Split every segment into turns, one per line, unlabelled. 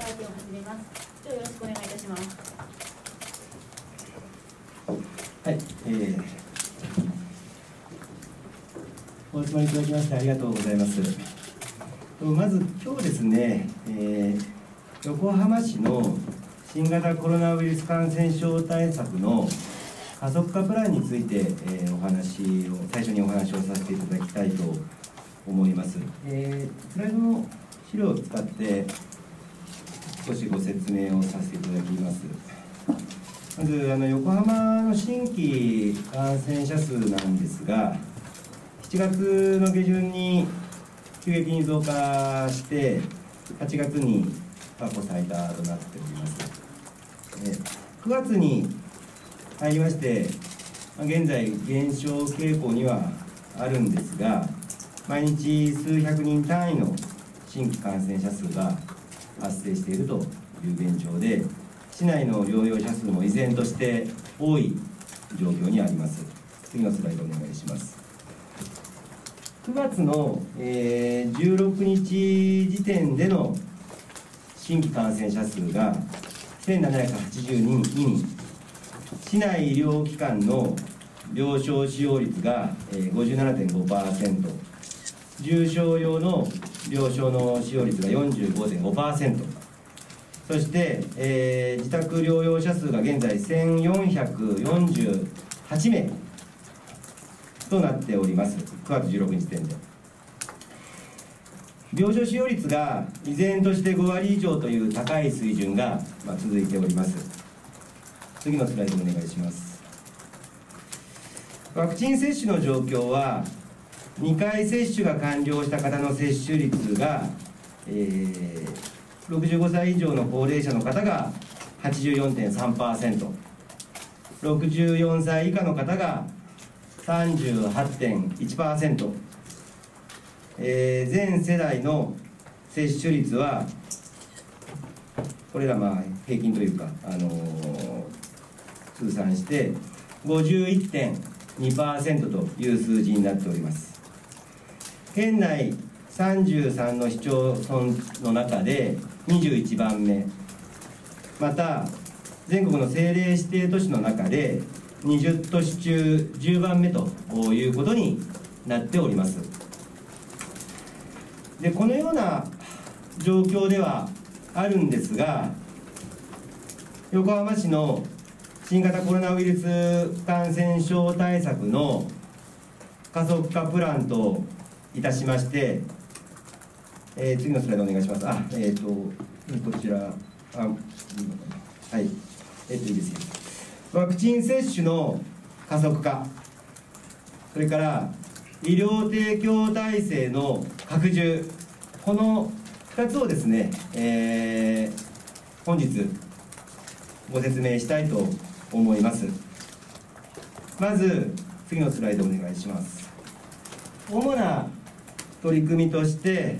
会見を始めます。よろしくお願いいたします。
はい、えー、お集まりいただきましてありがとうございます。まず今日ですね、えー、横浜市の新型コロナウイルス感染症対策の加速化プランについて、えー、お話を最初にお話をさせていただきたいと思います。えー、スライドの資料を使って少しご説明をさせていただきます。まずあの横浜の新規感染者数なんですが、7月の下旬に急激に増加して、8月に過去最多となっております。9月に入りまして、現在、減少傾向にはあるんですが、毎日数百人単位の新規感染者数が発生しているという現状で、市内の療養者数も依然として多い状況にあります。次のスライドお願いします。9月の、えー、16日時点での新規感染者数が1782人、市内医療機関の病床使用率が57.5%、重症用の病床の使用率が45.5%、そして、えー、自宅療養者数が現在1448名となっております、9月16日時点で。病床使用率が依然として5割以上という高い水準が、まあ、続いております。次のスライドお願いします。ワクチン接種の状況は、2回接種が完了した方の接種率が、えー65歳以上の高齢者の方が84.3%、64歳以下の方が38.1%、えー、全世代の接種率は、これらまあ平均というか、あのー、通算して51.2%という数字になっております。県内33の市町村の中で21番目また全国の政令指定都市の中で20都市中10番目ということになっております。でこのような状況ではあるんですが横浜市の新型コロナウイルス感染症対策の加速化プランといたしましてえー、次のスライドお願いします。あ、えっ、ー、と、こちら、あ、はい、えっ、ー、と、いいですよ。ワクチン接種の加速化、それから医療提供体制の拡充、この2つをですね、えー、本日ご説明したいと思います。まず、次のスライドお願いします。主な取り組みとして、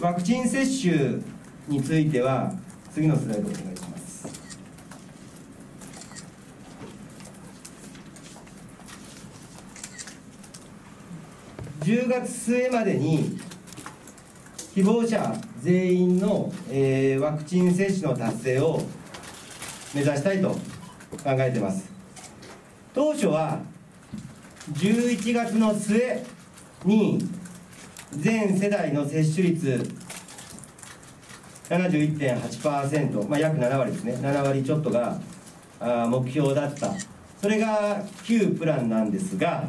ワクチン接種については、次のスライドお願いします。10月末までに希望者全員の、えー、ワクチン接種の達成を目指したいと考えています。当初は11月の末に全世代の接種率71.8%、まあ、約7割ですね、7割ちょっとが目標だった、それが旧プランなんですが、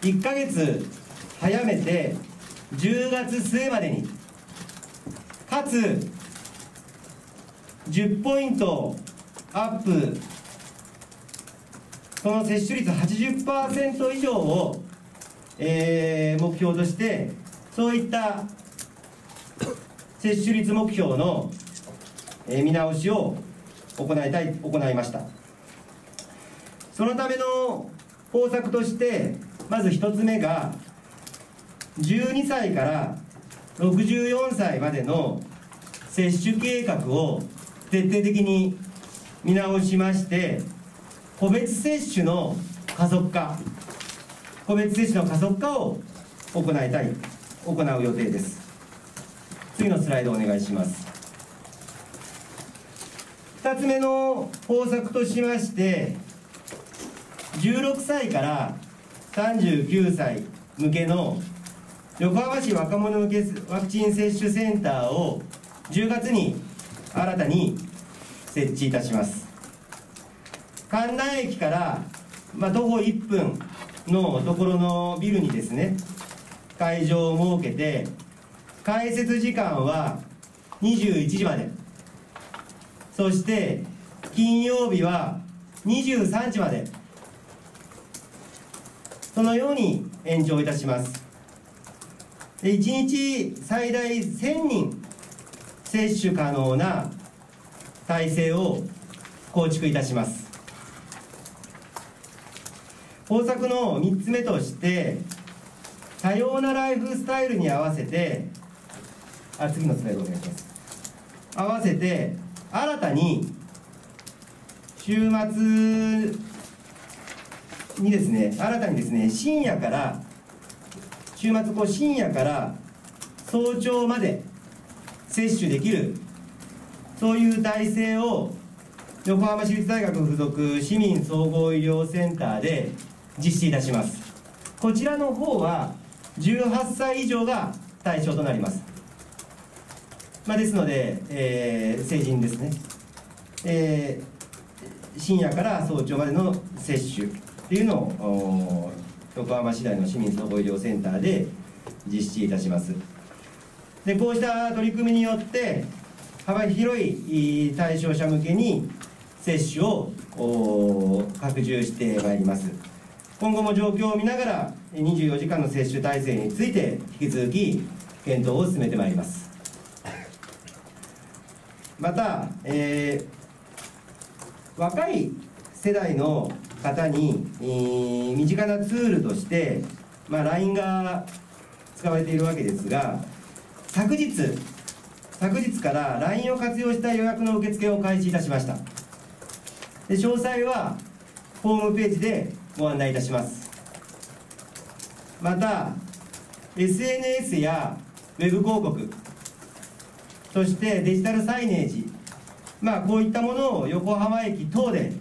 1か月早めて10月末までに、かつ10ポイントアップ、その接種率80%以上をえー、目標としてそういった接種率目標の、えー、見直しを行いたい行いました。そのための方策としてまず1つ目が12歳から64歳までの接種計画を徹底的に見直しまして個別接種の加速化個別接種の加速化を行いたい、行う予定です。次のスライドお願いします2つ目の方策としまして16歳から39歳向けの横浜市若者向けワクチン接種センターを10月に新たに設置いたします神南駅から、まあ、徒歩1分のところのビルにですね会場を設けて開設時間は21時まで。そして金曜日は23時まで。そのように延長いたします。1日最大1000人接種可能な体制を構築いたします。方策の3つ目として多様なライフスタイルに合わせてあ次のスライドお願いします。合わせて新たに週末にですね新たにですね深夜から週末こう深夜から早朝まで接種できるそういう体制を横浜市立大学附属市民総合医療センターで実施いたします。こちらの方は18歳以上が対象となります、まあ、ですので、えー、成人ですね、えー、深夜から早朝までの接種っていうのを横浜市内の市民総合医療センターで実施いたします。でこうした取り組みによって幅広い対象者向けに接種を拡充してまいります。今後も状況を見ながら24時間の接種体制について引き続き検討を進めてまいります。また、えー、若い世代の方に、えー、身近なツールとして、まあ、LINE が使われているわけですが昨日昨日から LINE を活用した予約の受付を開始いたしました。で詳細はホームページでご案内いたします。また SNS やウェブ広告そしてデジタルサイネージまあこういったものを横浜駅等で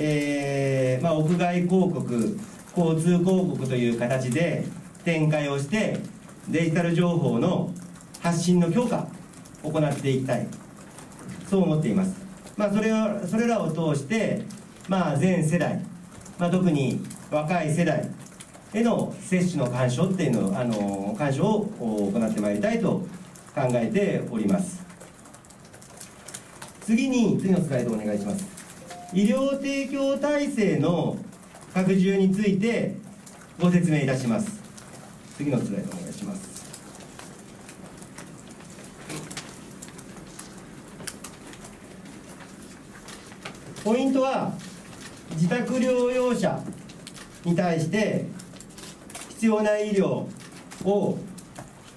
えーまあ、屋外広告交通広告という形で展開をしてデジタル情報の発信の強化を行っていきたい。そう思っています、まあ、それをそれらを通して、まあ、全世代、まあ、特に若い世代への接種の干渉っていうのあの干渉を行ってまいりたいと考えております。次に次のスライドお願いします。医療提供体制の拡充についてご説明いたします。次のスライドお願いします。ポイントは自宅療養者に対して必要な医療を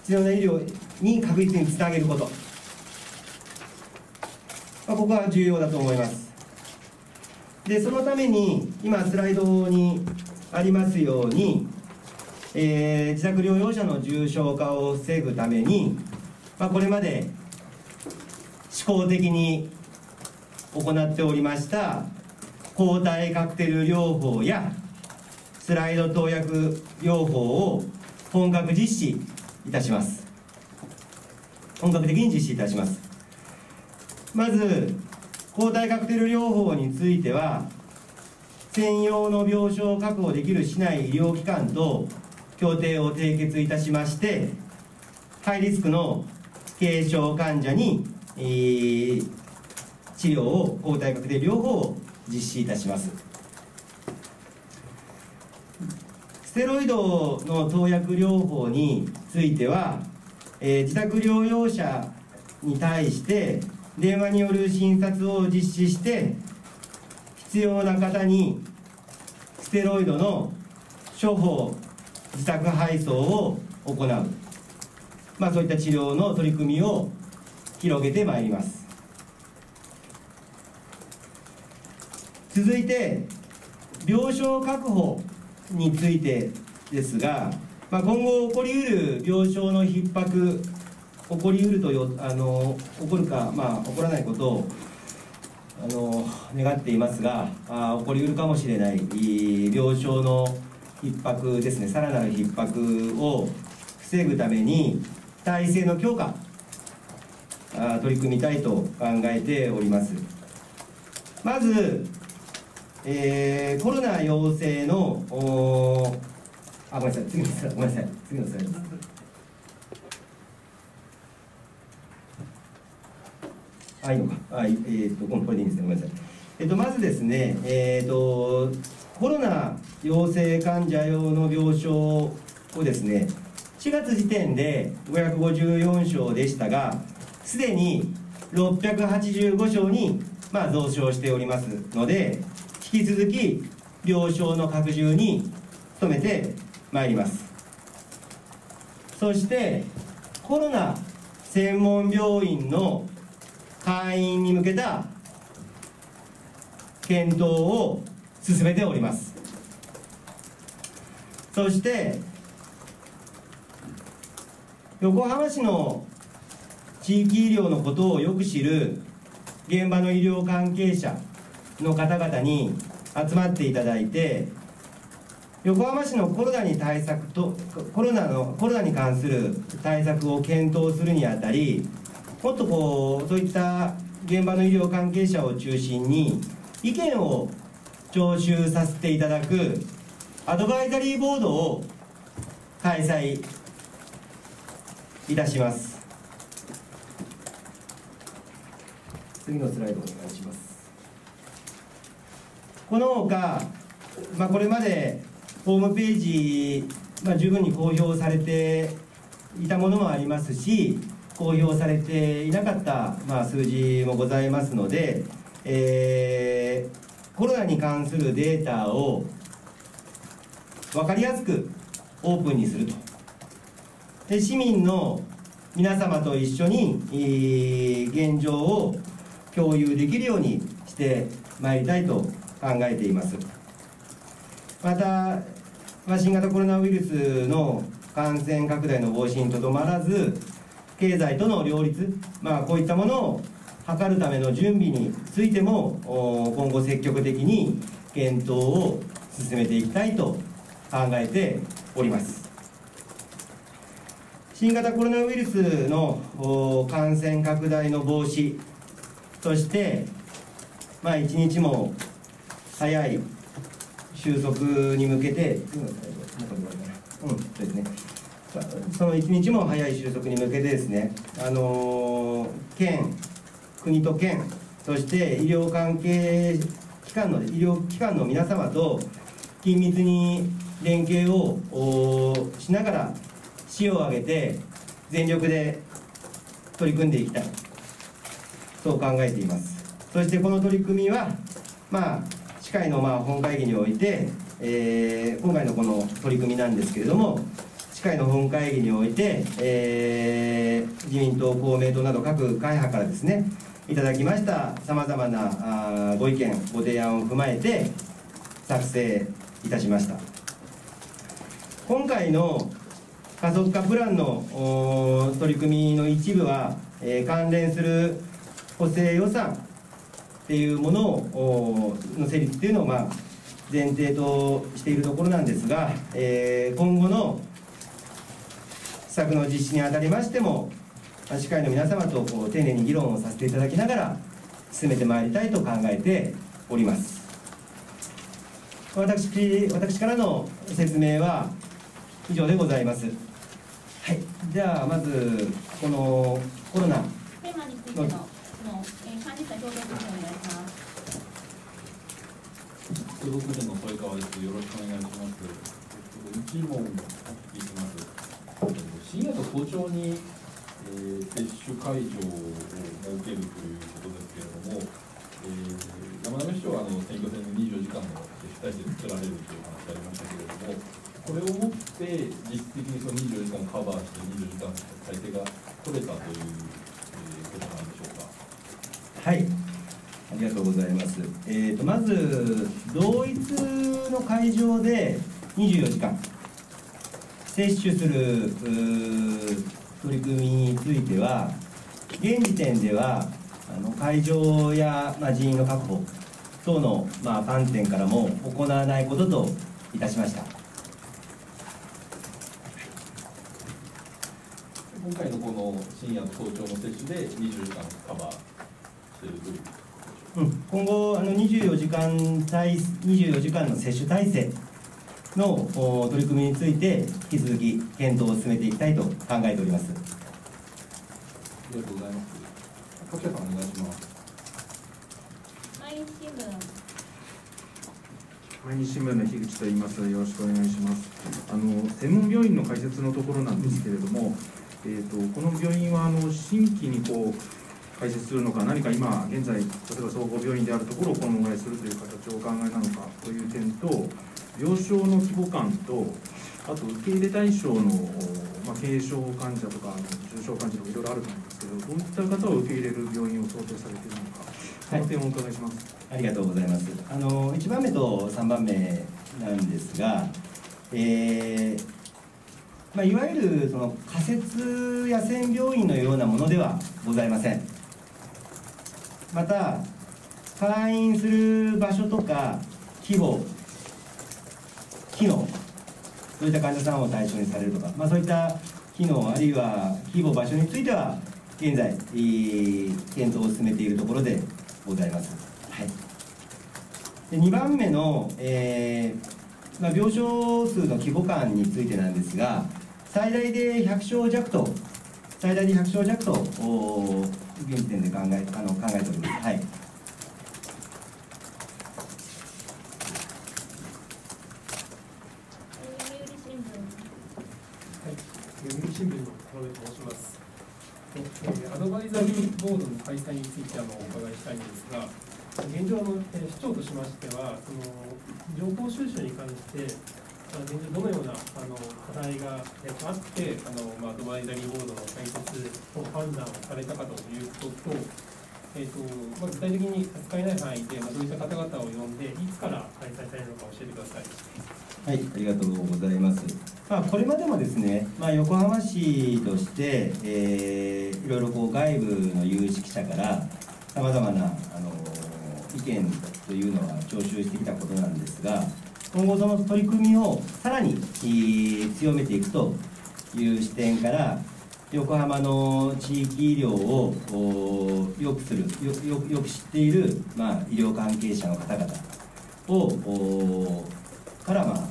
必要な医療に確実につなげること、まあ、ここは重要だと思います。でそのために今スライドにありますように、えー、自宅療養者の重症化を防ぐために、まあ、これまで試行的に行っておりました抗体カクテル療法やスライド投薬療法を本格実施いたします。本格的に実施いたします。まず抗体カクテル療法については専用の病床を確保できる市内医療機関と協定を締結いたしましてハイリスクの軽症患者に、えー、治療を抗体カクテル療法を実施いたします。ステロイドの投薬療法については、えー、自宅療養者に対して電話による診察を実施して必要な方にステロイドの処方自宅配送を行う、まあ、そういった治療の取り組みを広げてまいります。続いて病床確保についてですが、まあ、今後起こりうる病床の逼迫起こりうるとよあの起こるか、まあ、起こらないことをあの願っていますがあ起こりうるかもしれない病床の逼迫ですねさらなる逼迫を防ぐために体制の強化あ取り組みたいと考えております。まず、えーコロナ陽性のおあごめんなさい次のスライドごめんなさい次のスライドですあ、いいのか。あ、いえーっと、このこれでいいんですね。ごめんなさい。えっと、まずですね、えーっと、コロナ陽性患者用の病床をですね、4月時点で554床でしたが、すでに685床に、まあ、増床しておりますので、引き続き病床の拡充に努めてまいります。そして、コロナ専門病院の会員に向けた検討を進めておりますそして横浜市の地域医療のことをよく知る現場の医療関係者の方々に集まっていただいて横浜市のコロナに対策とコロナのコロナに関する対策を検討するにあたりもっとこうそういった現場の医療関係者を中心に意見を聴取させていただくアドバイザリーボードを開催いたします。次のスライドお願いします。このほか、まあ、これまでホームページ、まあ、十分に公表されていたものもありますし公表されていなかった、まあ、数字もございますので、えーコロナに関するデータを分かりやすくオープンにすると。で市民の皆様と一緒にえー現状を共有できるようにしてまいりたいと考えています。また、新型コロナウイルスの感染拡大の防止にとどまらず経済との両立、まあ、こういったものを図るための準備についても今後積極的に検討を進めていきたいと考えております。新型コロナウイルスの感染拡大の防止そして、まあ、一日も早い。収束に向けて、うん、そうですね。その一日も早い収束に向けてですね、あの県、国と県、そして医療関係機関の医療機関の皆様と緊密に連携をしながら市を挙げて全力で取り組んでいきたい。そう考えています。そしてこの取り組みはまあ市会のまあ本会議において、えー今回のこの取り組みなんですけれども市会の本会議において、えー自民党公明党など各会派からですねいただきましたさまざまなご意見ご提案を踏まえて作成いたしました。今回の加速化プランの取り組みの一部は、えー関連する補正予算っていうものをおの成立っていうのを、まあ、前提としているところなんですが、えー今後の施策の実施にあたりましても、まあ市会の皆様とこう丁寧に議論をさせていただきながら進めてまいりたいと考えております。私私からの説明は以上でございます。はい、ではまずこのコロナ
テーマについての質問、えー、管理者表現ですお願いします。
中国での添川です。よろしくお願いします。えっと一問聞きます。深夜と早朝に、えー接種会場を設けるということですけれども、えー山上市長はあの選挙戦で24時間の接種体制作られるという話がありましたけれども、これをもって実質的にその24時間をカバーして24時間の体制が取れたという、えーことなんでしょうか。
はい、りがとうございます。えー、とまず同一の会場で24時間接種する取り組みについては、現時点では、あの会場や、まあ、人員の確保等の、まあ、観点からも行わないことといたしました。
今回のこの深夜と早朝の接種で24時間カバーしているという
うん、今後、あの24時間体24時間の接種体制のお取り組みについて、引き続き検討を進めていきたいと考えております。
ありがとうございます。柿谷さんお願いします。
毎日新聞
毎日新聞の樋口と言います。よろしくお願いします。あの専門病院の開設のところなんですけれども、えっ、とこの病院はあの新規にこう開設するのか、何か今現在例えば総合病院であるところを衣替えするという形をお考えなのかという点と、病床の規模感と、あと受け入れ対象の、まあ、軽症患者とか重症患者とかいろいろあると思うんですけど、どういった方を受け入れる病院を想定されているのか、その点をお伺いします。
ありがとうございます。あの1番目と3番目なんですが、えーまあ、いわゆるその仮設野戦病院のようなものではございません。また、会員する場所とか規模、機能、そういった患者さんを対象にされるとか、まあ、そういった機能あるいは規模、場所については、現在、えー検討を進めているところでございます。はい、で2番目の、えーまあ、病床数の規模感についてなんですが、最大で100床弱と、最大で100床弱と、現時点で考えあの考えております。はい
読売新聞
はい、読売新聞のと申します。えーアドバイザリーボードの開催についてあのお伺いしたいんですが、現状の、えー市長としましては、その情報収集に関して、まあ現状どのようなあの課題があって、あのまあアドバイザリーボードの開設を判断をされたかということと、えーとまあ、具体的に扱えない範囲で、まあ、どういった方々を呼んで、いつから開催されるのか教えてください。
はい、ありがとうございます。まあ、これまでもですね、まあ、横浜市として、えーいろいろこう外部の有識者からさまざまなあの意見というのは徴収してきたことなんですが、今後その取り組みをさらに、強めていくという視点から、横浜の地域医療をよくするよく知っている、まあ、医療関係者の方々をから、まあ、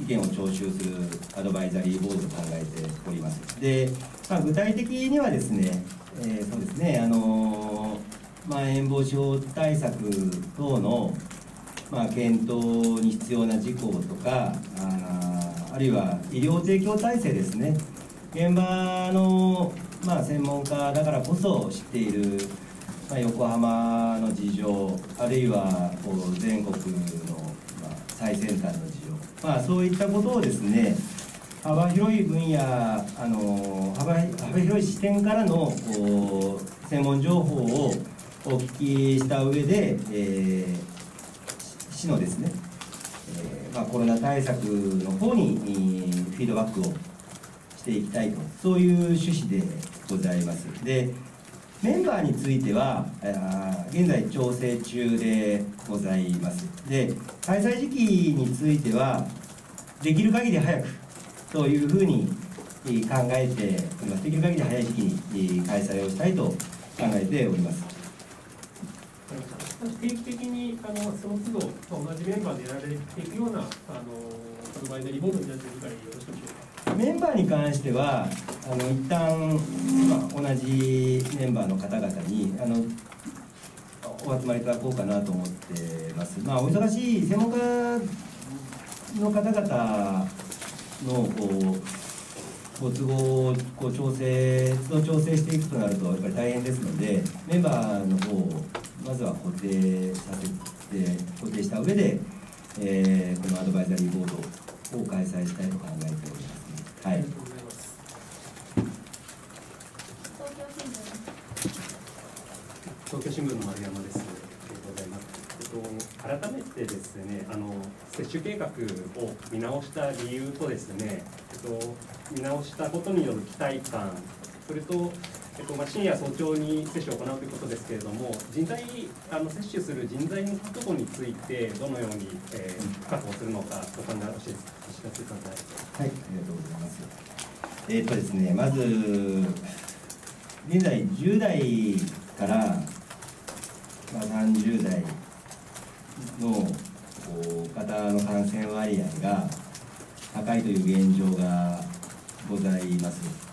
意見を徴収するアドバイザリーボードと考えております。で、まあ、具体的にはですね、えーそうですね、あのまん延防止法対策等の、まあ、検討に必要な事項とか、あるいは医療提供体制ですね、現場の、まあ、専門家だからこそ知っている、まあ、横浜の事情、あるいはこう全国の、まあ、最先端の事情、まあ、そういったことをですね、幅広い分野、あの幅幅広い視点からのこう専門情報をお聞きした上で、えー市のですね、えーまあ、コロナ対策の方にフィードバックをしていきたいと、そういう趣旨でございます。でメンバーについては、現在調整中でございます。で、開催時期については、できる限り早くというふうに考えております。できる限り早い時期に開催をしたいと考えております。
定期的にあのその都度、まあ、同じメンバーでやられていくようなあのアドバイザリーボードになっている理解よろしいでしょうか。
メンバーに関しては、あの一旦、ま、同じメンバーの方々にあのお集まりいただこうかなと思ってます。まあ、お忙しい専門家の方々のこうご都合をこう調整、都度調整していくとなると、やっぱり大変ですので、メンバーの方をまずは固定させて、固定した上で、えーこのアドバイザリーボードを開催したいと考えております。はい
ありがとうございます。
東京新聞
東京新聞の丸山です。ありがとうございます。えっと、改めてですね、あの接種計画を見直した理由とですね、えっと、見直したことによる期待感それと、えっとまあ、深夜早朝に接種を行うということですけれども、人材あの接種する人材の確保について、どのように、えー確保するのか、お考えを教えてください。
はい、ありがとうございます。えーっとですね、まず、現在10代から、まあ、30代の方の感染割合が高いという現状がございます。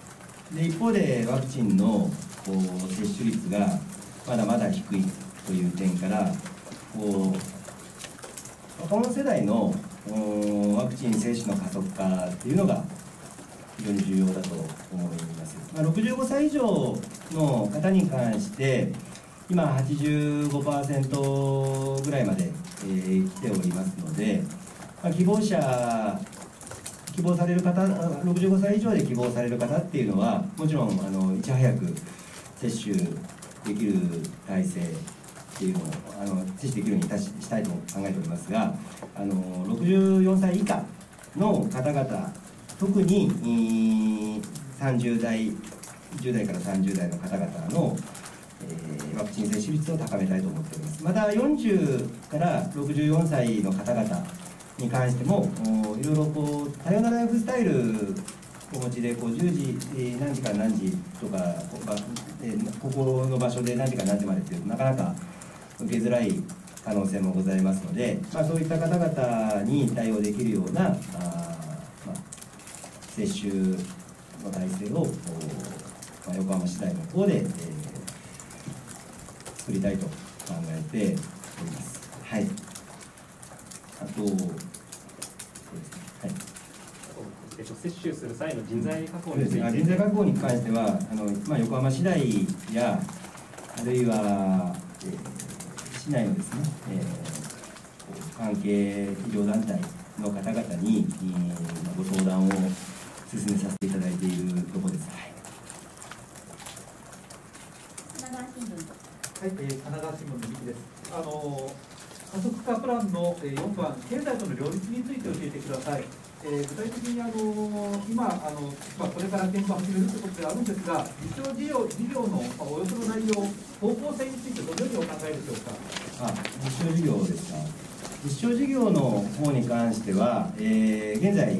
で一方でワクチンのこう接種率がまだまだ低いという点からこう若者世代のワクチン接種の加速化っていうのが非常に重要だと思います。まあ、65歳以上の方に関して今85%ぐらいまで、えー来ておりますので、まあ、希望者希望される方65歳以上で希望される方っていうのはもちろんあのいち早く接種できる体制っていうのをあの接種できるようにいたししたいと考えておりますがあの64歳以下の方々特に30代10代から30代の方々の、えーワクチン接種率を高めたいと思っております。また40から64歳の方々に関してもいろいろこう多様なライフスタイルお持ちでこう10時、えー何時から何時とかこえーここの場所で何時から何時までっていうとなかなか受けづらい可能性もございますので、まあ、そういった方々に対応できるようなあ、まあ、接種の体制を、まあ、横浜市大の方で、えー作りたいと考えております。はい。あと、そうですね。はい。
えっと、接種する際の人材確保
そうですね、
について、
人材確保に関しては、あのまあ、横浜市内や、あるいは、えー市内のですね、えー関係医療団体の方々に、えーまあご相談を進めさせていただいているところです。はい
神奈川新聞
はい、えー神奈川新聞の三木です。あの加速化プランのえー4番、経済との両立について教えてください。えー具体的にあの今あの、まあ、これから検討を始めるということであるんですが、実証事業事業のまあおよその内容、方向性についてどのようにお考えでしょうか？
あ実証事業ですか実証事業の方に関しては、えー現在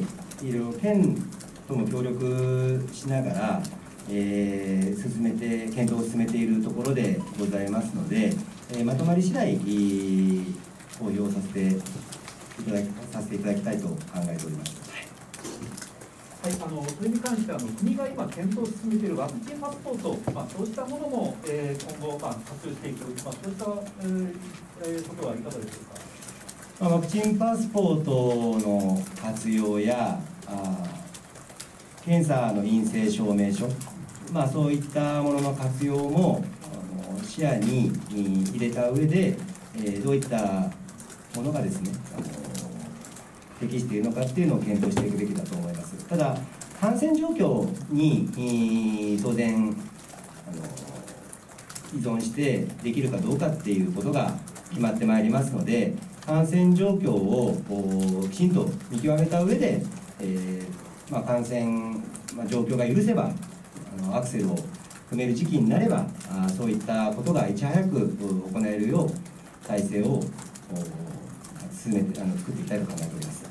いろいろ県とも協力しながら、えー進めて検討を進めているところでございますので、えーまとまり次第えー公表させてさせていただきたいと考えております。はい
はい、あのそれに関してあの国が今検討を進めているワクチンパスポート、まあ、そうしたものも、えー今後、まあ、活用していく、まあ、そうした、えーえーことはいかがでしょうか？
まあワクチンパスポートの活用やあー検査の陰性証明書、まあ、そういったものの活用もあの視野にえー入れた上で、えーどういったものがですね適しているのかっていうのを検討していくべきだと思いますただ感染状況に当然あの依存してできるかどうかっていうことが決まってまいりますので感染状況をきちんと見極めた上で、えーまあ、感染、ま、状況が許せばあのアクセルを踏める時期になればあそういったことがいち早く行えるよう体制を進めてあの作っていきたいと考えております。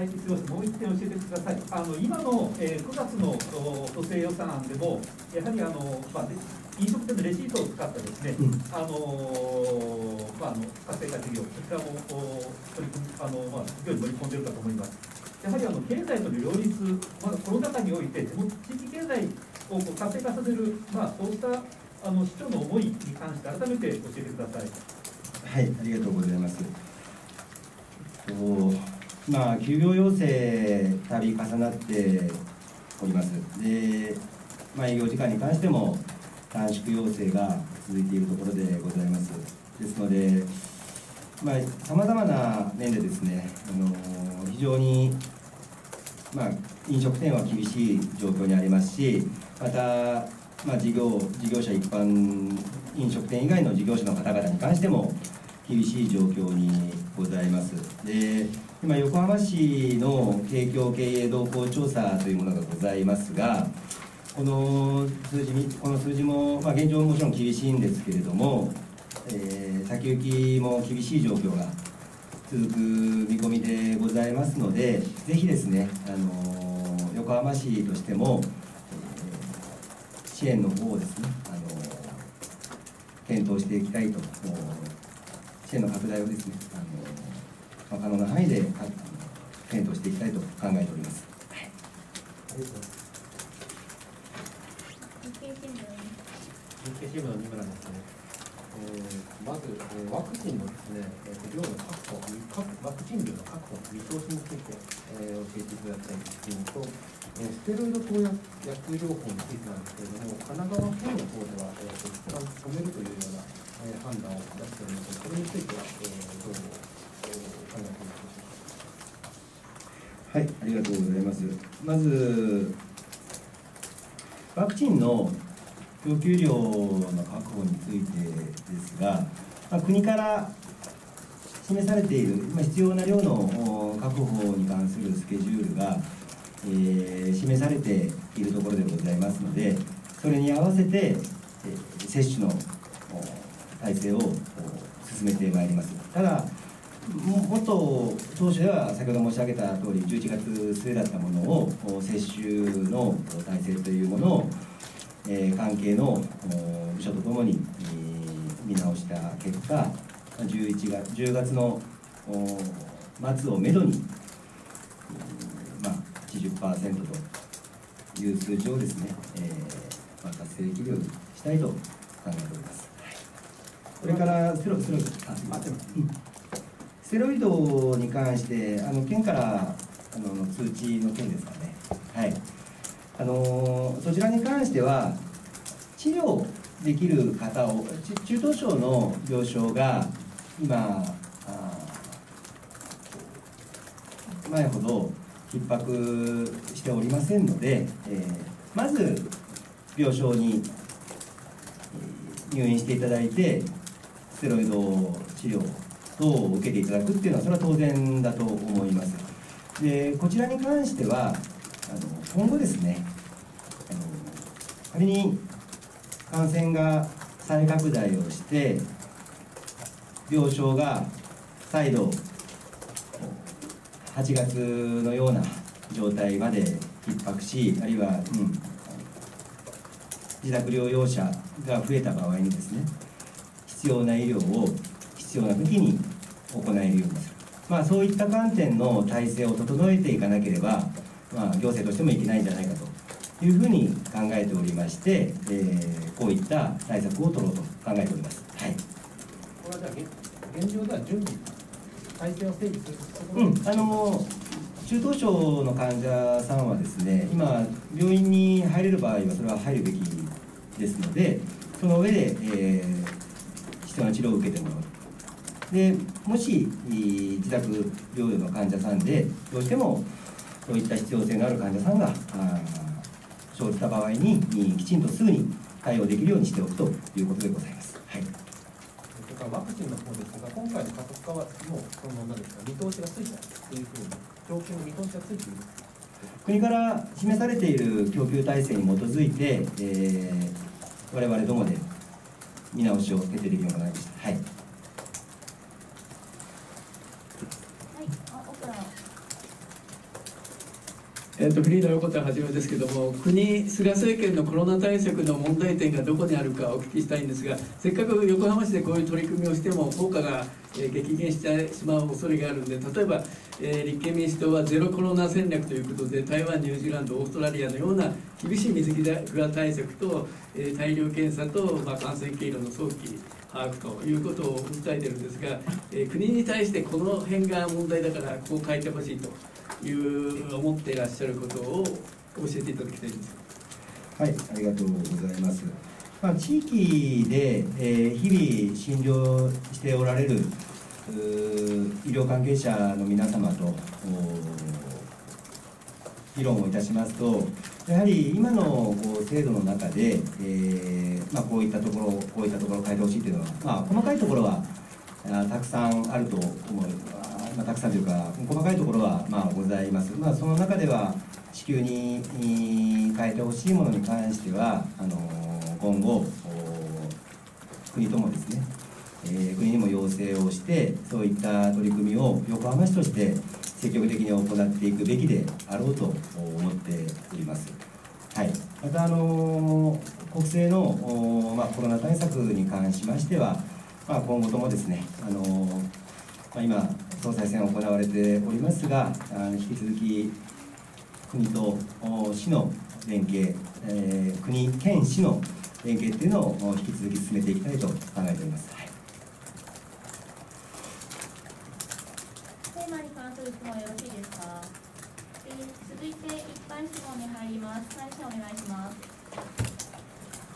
はい、すみません、もう一点教えてください。あの今の、えー9月のお補正予算案でも、やはりあの、まあ、で飲食店のレシートを使ったですね、
うん
あのーまあ、あの活性化事業、こちらもお取り組みあの、まあ、事業に盛り込んでいるかと思います。やはりあの経済との両立、まあ、コロナ禍において、地域経済をこう活性化させる、まあ、そうしたあの市長の思いに関して、改めて教えてください。
はい、ありがとうございます。まあ、休業要請、たび重なっております。で、まあ、営業時間に関しても短縮要請が続いているところでございます。ですので、さまざまな面でですね、あの非常に、まあ、飲食店は厳しい状況にありますし、また、まあ、事業事業者一般飲食店以外の事業者の方々に関しても厳しい状況にございます。で今横浜市の提供経営動向調査というものがございますが、この数字この数字も、まあ、現状もちろん厳しいんですけれども、えー先行きも厳しい状況が続く見込みでございますので、ぜひですね、あの横浜市としても、えー支援の方をですね、あの検討していきたいと、支援の拡大をですね、あの、可能な範囲で検討していきたいと考えております。
日経新聞
日経新聞の二村ですね。えーまず、えーワクチンのですね、えー量の確保、各ワクチン量の確保、見通しについて、えー教えていただきたいというのと、えーステロイド投薬薬療法についてなんですけれども、神奈川県の方では、えー、一旦止めるというような、えー判断を出しておりますので、これについては、えーどうえー考えていますでしょうか。
はい、ありがとうございます。まず、ワクチンの供給量の確保についてですが、まあ、国から示されている、まあ、必要な量の確保に関するスケジュールが、えー示されているところでございますので、それに合わせて、え接種の体制を進めてまいります。ただももっと当初では先ほど申し上げた通り11月末だったものをお接種のお体制というものを、えー関係のお部署とともに、えー見直した結果11月10月のお末をめどに、うんまあ、80%という数字をですね、えーまあ、達成できるようにしたいと考えております。これからステロステロあ待ってます、うんステロイドに関して、あの県からあの通知の件ですかね、はい、あのそちらに関しては、治療できる方を、中等症の病床が今、前ほど逼迫しておりませんので、えーまず病床に入院していただいて、ステロイド治療を等を受けていただくっていうのは、それは当然だと思います。で、こちらに関しては、あの今後ですね、あの仮に感染が再拡大をして、病床が再度、8月のような状態まで逼迫し、あるいは、うん、自宅療養者が増えた場合にですね、必要な医療を必要な時に行えるようにする、まあ、そういった観点の体制を整えていかなければ、まあ、行政としてもいけないんじゃないかというふうに考えておりまして、えーこういった対策を取ろうと考えております。はい
これはじゃあ現現状では準備、体制を整備する
うん、あの中等症の患者さんはですね、今、病院に入れる場合は、それは入るべきですので、その上で、えー必要な治療を受けてもらうと。でもし自宅療養の患者さんで、どうしてもそういった必要性のある患者さんが生じた場合に、いきちんとすぐに対応できるようにしておくということでございます。はい
ワクチンの方ですが、今回の加速化はもうその何ですか、見通しがついたというふうに、条件の見通しがついている。
国から示されている供給体制に基づいて、えー、我々どもで見直しを決定できるようになりました。はい。
はい、あ、奥から。
えっとフリーダ横田はじめですけども国菅政権のコロナ対策の問題点がどこにあるかお聞きしたいんですがせっかく横浜市でこういう取り組みをしても効果がえ激減してしまう恐れがあるんで例えば、えー立憲民主党はゼロコロナ戦略ということで台湾ニュージーランドオーストラリアのような厳しい水際対策と、えー大量検査と、まあ、感染経路の早期把握ということを訴えてるんですが、えー国に対してこの辺が問題だからこう変えてほしいと。いう思っていらっしゃることを教えていただきたいんです。
はい、ありがとうございます。まあ、地域で、えー日々診療しておられる医療関係者の皆様と議論をいたしますと、やはり今のこう制度の中で、えーまあ、こういったところ、こういったところを変えてほしいというのは、まあ、細かいところはあたくさんあると思う、あまあ、たくさんというか、細かいところはまあございます。まあ、その中では、支給に変えてほしいものに関してはあの今後国ともですね、えー、国にも要請をしてそういった取り組みを横浜市として積極的に行っていくべきであろうと思っております。はい、またあの国政の、まあ、コロナ対策に関しましては、まあ、今後ともですねあの、まあ、今総裁選行われておりますが引き続き国と市の連携、え、国県市の連携というのを引き続き進めていきたいと考えております。はい
テーマに関する質問よろしいですか。えー、続いて一般質問に入ります。最初お願いします。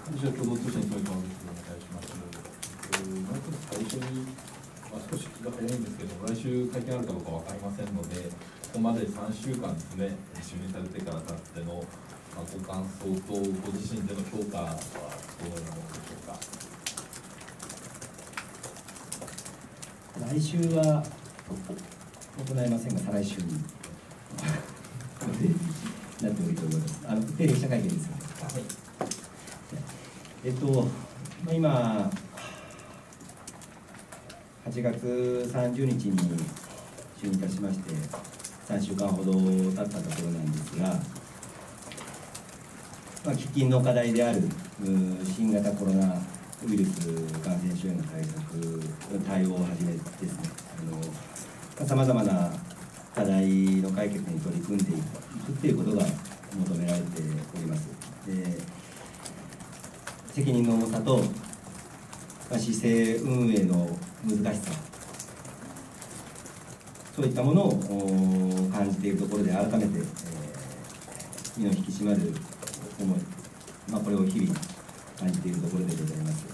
私は共同通信そういう顔です。お願いします。えー、まず最初に、まあ、少し気が早いんですけど、来週会見あるかどうかわかりませんので、ここまで3週間ですね、就任されてから経ってのまあ、ご感想とご自身での評価はどのようなものでしょ
うか？来週は行いませんが再来週に。なっておると思います。あの定例記者会見ですはい、えっと、まあ、今8月30日に就任いたしまして3週間ほど経ったところなんですがまあ、喫緊の課題である新型コロナウイルス感染症への対策対応をはじめですね。さまざ、まな課題の解決に取り組んでいくっていうことが求められております。で責任の重さと、まあ、市政運営の難しさそういったものを感じているところで改めて、えー、身の引き締まる思い、まあ、これを日々感じているところでございます。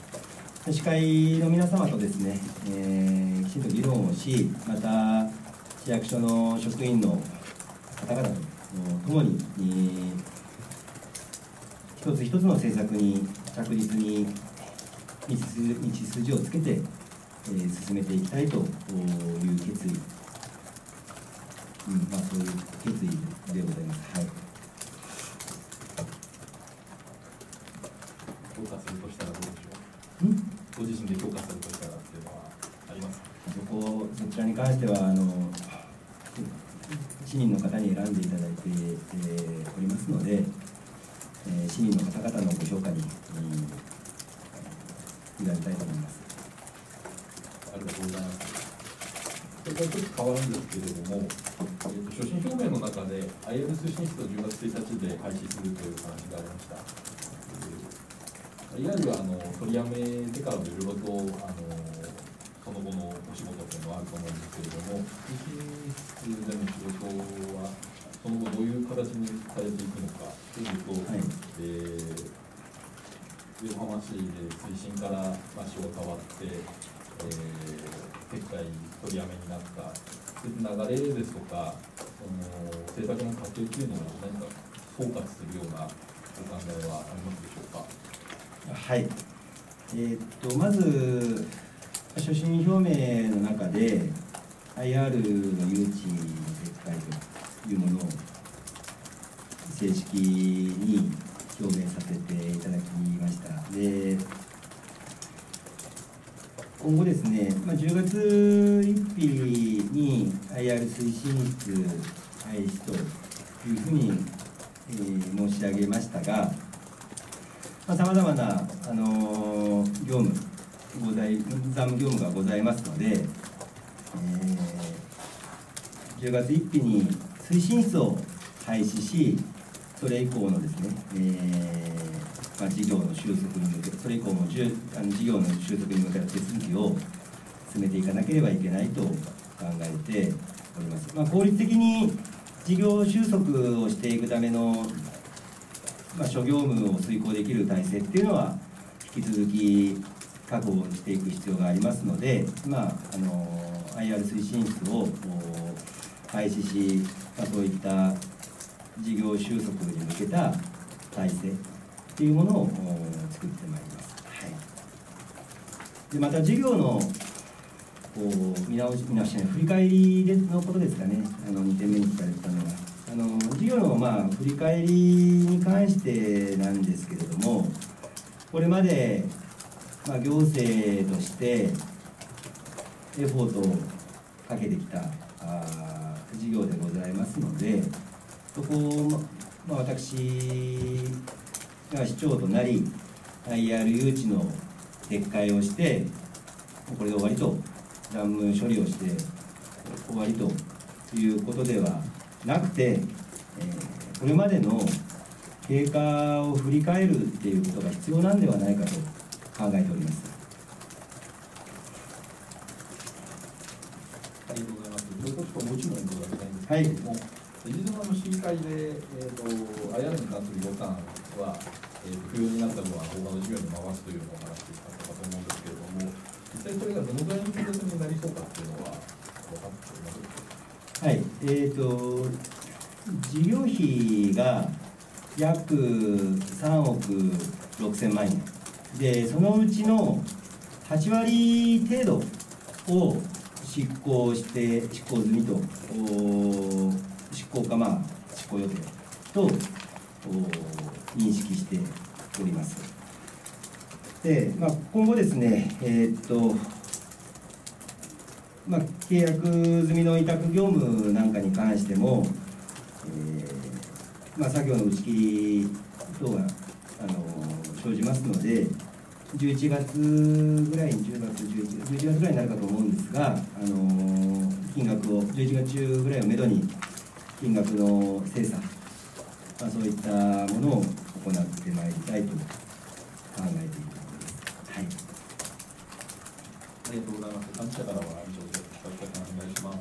司会の皆様とですね、えー、きちんと議論をし、また市役所の職員の方々と共に、えー、一つ一つの政策に着実に道筋をつけて、えー、進めていきたいという決意、うんまあ、そういう決意でございます。はい
評価するとしたらどうでしょうご自身で評価するとしたらっていうのはありますか
そこそちらに関してはあの市民の方に選んでいただいて、えー、おりますので、えー、市民の方々のご評価に、委ねたいと思います
ありがとうございますそれからちょっと変わるんですけれども、えーと、と所信表明の中で推進室を10月1日で開始するという話がありました。いわゆるあの取りやめてからもいろいろとあのその後のお仕事っていうのはあると思うんですけれども、推進室での仕事は、その後どういう形にされていくのかというと、はい、えー、横浜市で推進から、まあ、市を変わって、えー、撤回、取りやめになった流れですとか、その政策の過程っていうのを何か総括するようなお考えはありますでしょうか？
はい、えー、っとまず所信表明の中で IR の誘致の撤回というものを正式に表明させていただきましたで今後ですね、まあ、10月1日に IR 推進室廃止というふうに、えー、申し上げましたがさまざ、まな、あのー、業務ござい財務業務がございますので、えー、10月1日に推進室を廃止しそれ以降のですね、えーまあ、事業の収束に向けそれ以降もじゅあの事業の収束に向けた手続きを進めていかなければいけないと考えております。まあ、効率的に事業収束をしていくためのまあ、諸業務を遂行できる体制っていうのは引き続き確保していく必要がありますので、まあ、あの IR 推進室を廃止し、まあ、そういった事業収束に向けた体制っていうものを作ってまいります。はい、でまた事業のこう見直し見直し振り返りでのことですかね。あの2点目に聞かれたのは、あの事業のまあ振り返りに関してなんですけれども、これまでまあ行政としてエフォートをかけてきたあー事業でございますので、そこを、まあ、私が市長となり、IR 誘致の撤回をして、これで終わりと、ダム処理をして終わりということではなくて、えーこれまでの経過を振り返るっていうことが必要なんではないかと考えております。
ありがとうございます。もう一つご質問伺いたいんです
はい
けれども、事実上の市議会で、えー、と IR に関する予算は、えー、と不要になった分は他の事業に回すというのを話ししたかと思うんですけれども、実際それがどのぐらいの複雑になりそうかっていうのは分かっております
はい、えー、と事業費が約3億6000万円。でそのうちの8割程度を執行して執行済みと。お執行かまあ執行予定と認識しております。で、まあ、今後ですねえーっとまあ、契約済みの委託業務なんかに関しても、えーまあ、作業の打ち切り等があの生じますので、11月ぐらいに、10月、11月、11月ぐらいになるかと思うんですが、あの金額を、11月中ぐらいをめどに、金額の精査、まあ、そういったものを行ってまいりたいと考えているところです。はい
ありがとうございます。幹事社からは以上です。お願いします。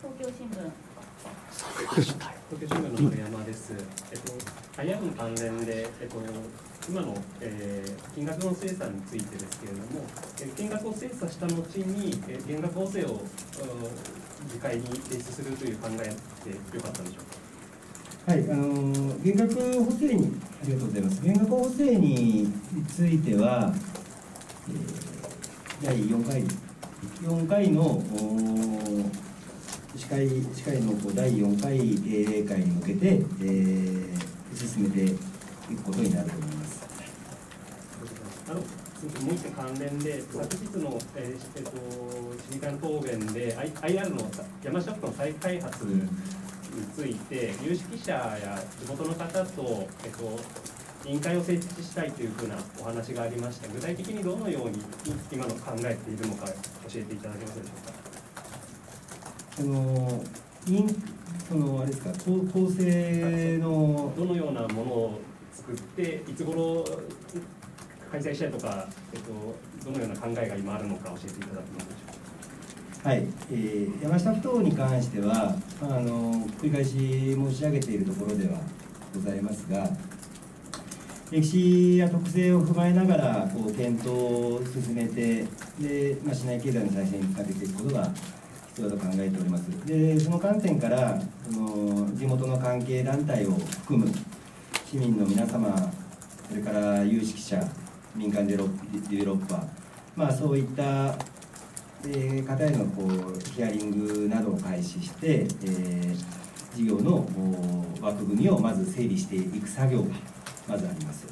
東京新聞
東京新聞の丸山です。えっと、IR の関連で、えっと、今の、えー金額の精査についてですけれども、えー金額を精査した後に、えー減額補正を、うん議会に提出するという考えでよかったんでしょうか？
はい、あの減額補正にありがとうございます。減額補正については、えー第4回4回のおー司会司会の第4回定例会に向けて、えー進めていくことになると思います。
あのすみもう一点関連で、昨日の、えーえっと、市議会の答弁で、I- IR の山下区の再開発について、有識者や地元の方と、えっと、委員会を設置したいというふうなお話がありました。具体的にどのように今の考えているのか教えていただけますでしょうか？
そのそのあれですか？構構成の
どのようなものを作って、いつ頃開催したいとか、えっと、どのような考えが今あるのか教えていただけますでしょうか？
はい、えー山下ふ頭に関しては、あの繰り返し申し上げているところではございますが、歴史や特性を踏まえながらこう検討を進めて、でまあ、市内経済の再生にかけていくことが必要だと考えております。でその観点からその地元の関係団体を含む市民の皆様、それから有識者、民間デロデベロッパー、まあ、そういったえ方へのこうヒアリングなどを開始して、え事業の枠組みをまず整理していく作業がまずあります。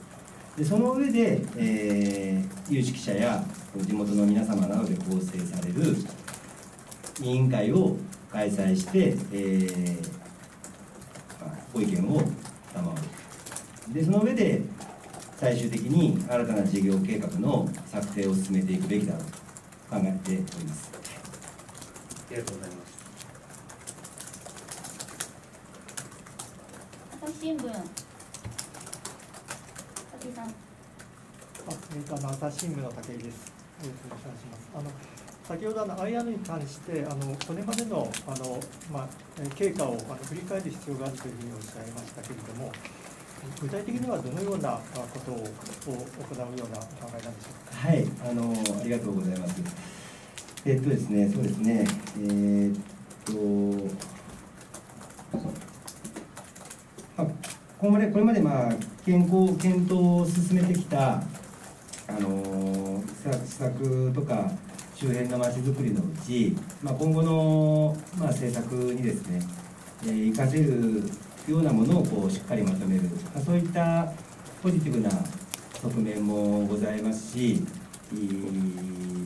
でその上で、えー有識者や地元の皆様などで構成される委員会を開催して、えーご意見を賜る。でその上で最終的に新たな事業計画の策定を進めていくべきだろうと考えております。
ありがとうございます。
朝日新聞武井さん
あえーとあの朝日新聞の武井です。よろしくお願いします。あの先ほどあの IR に関してあのこれまでのあのまあえー経過をあの振り返る必要があるというふうにおっしゃいましたけれども、具体的にはどのようなことを行うようなお考えなんでしょうか？
はい、あのありがとうございます。えっとですね、そうですね、えーっと、まあ、これまでこれまでまあ健康検討を進めてきたあの施策施策とか周辺のまちづくりのうち、まあ、今後の、まあ、政策にですね、えー、活かせるようなものをこうしっかりまとめる、ま、そういったポジティブな側面もございますし、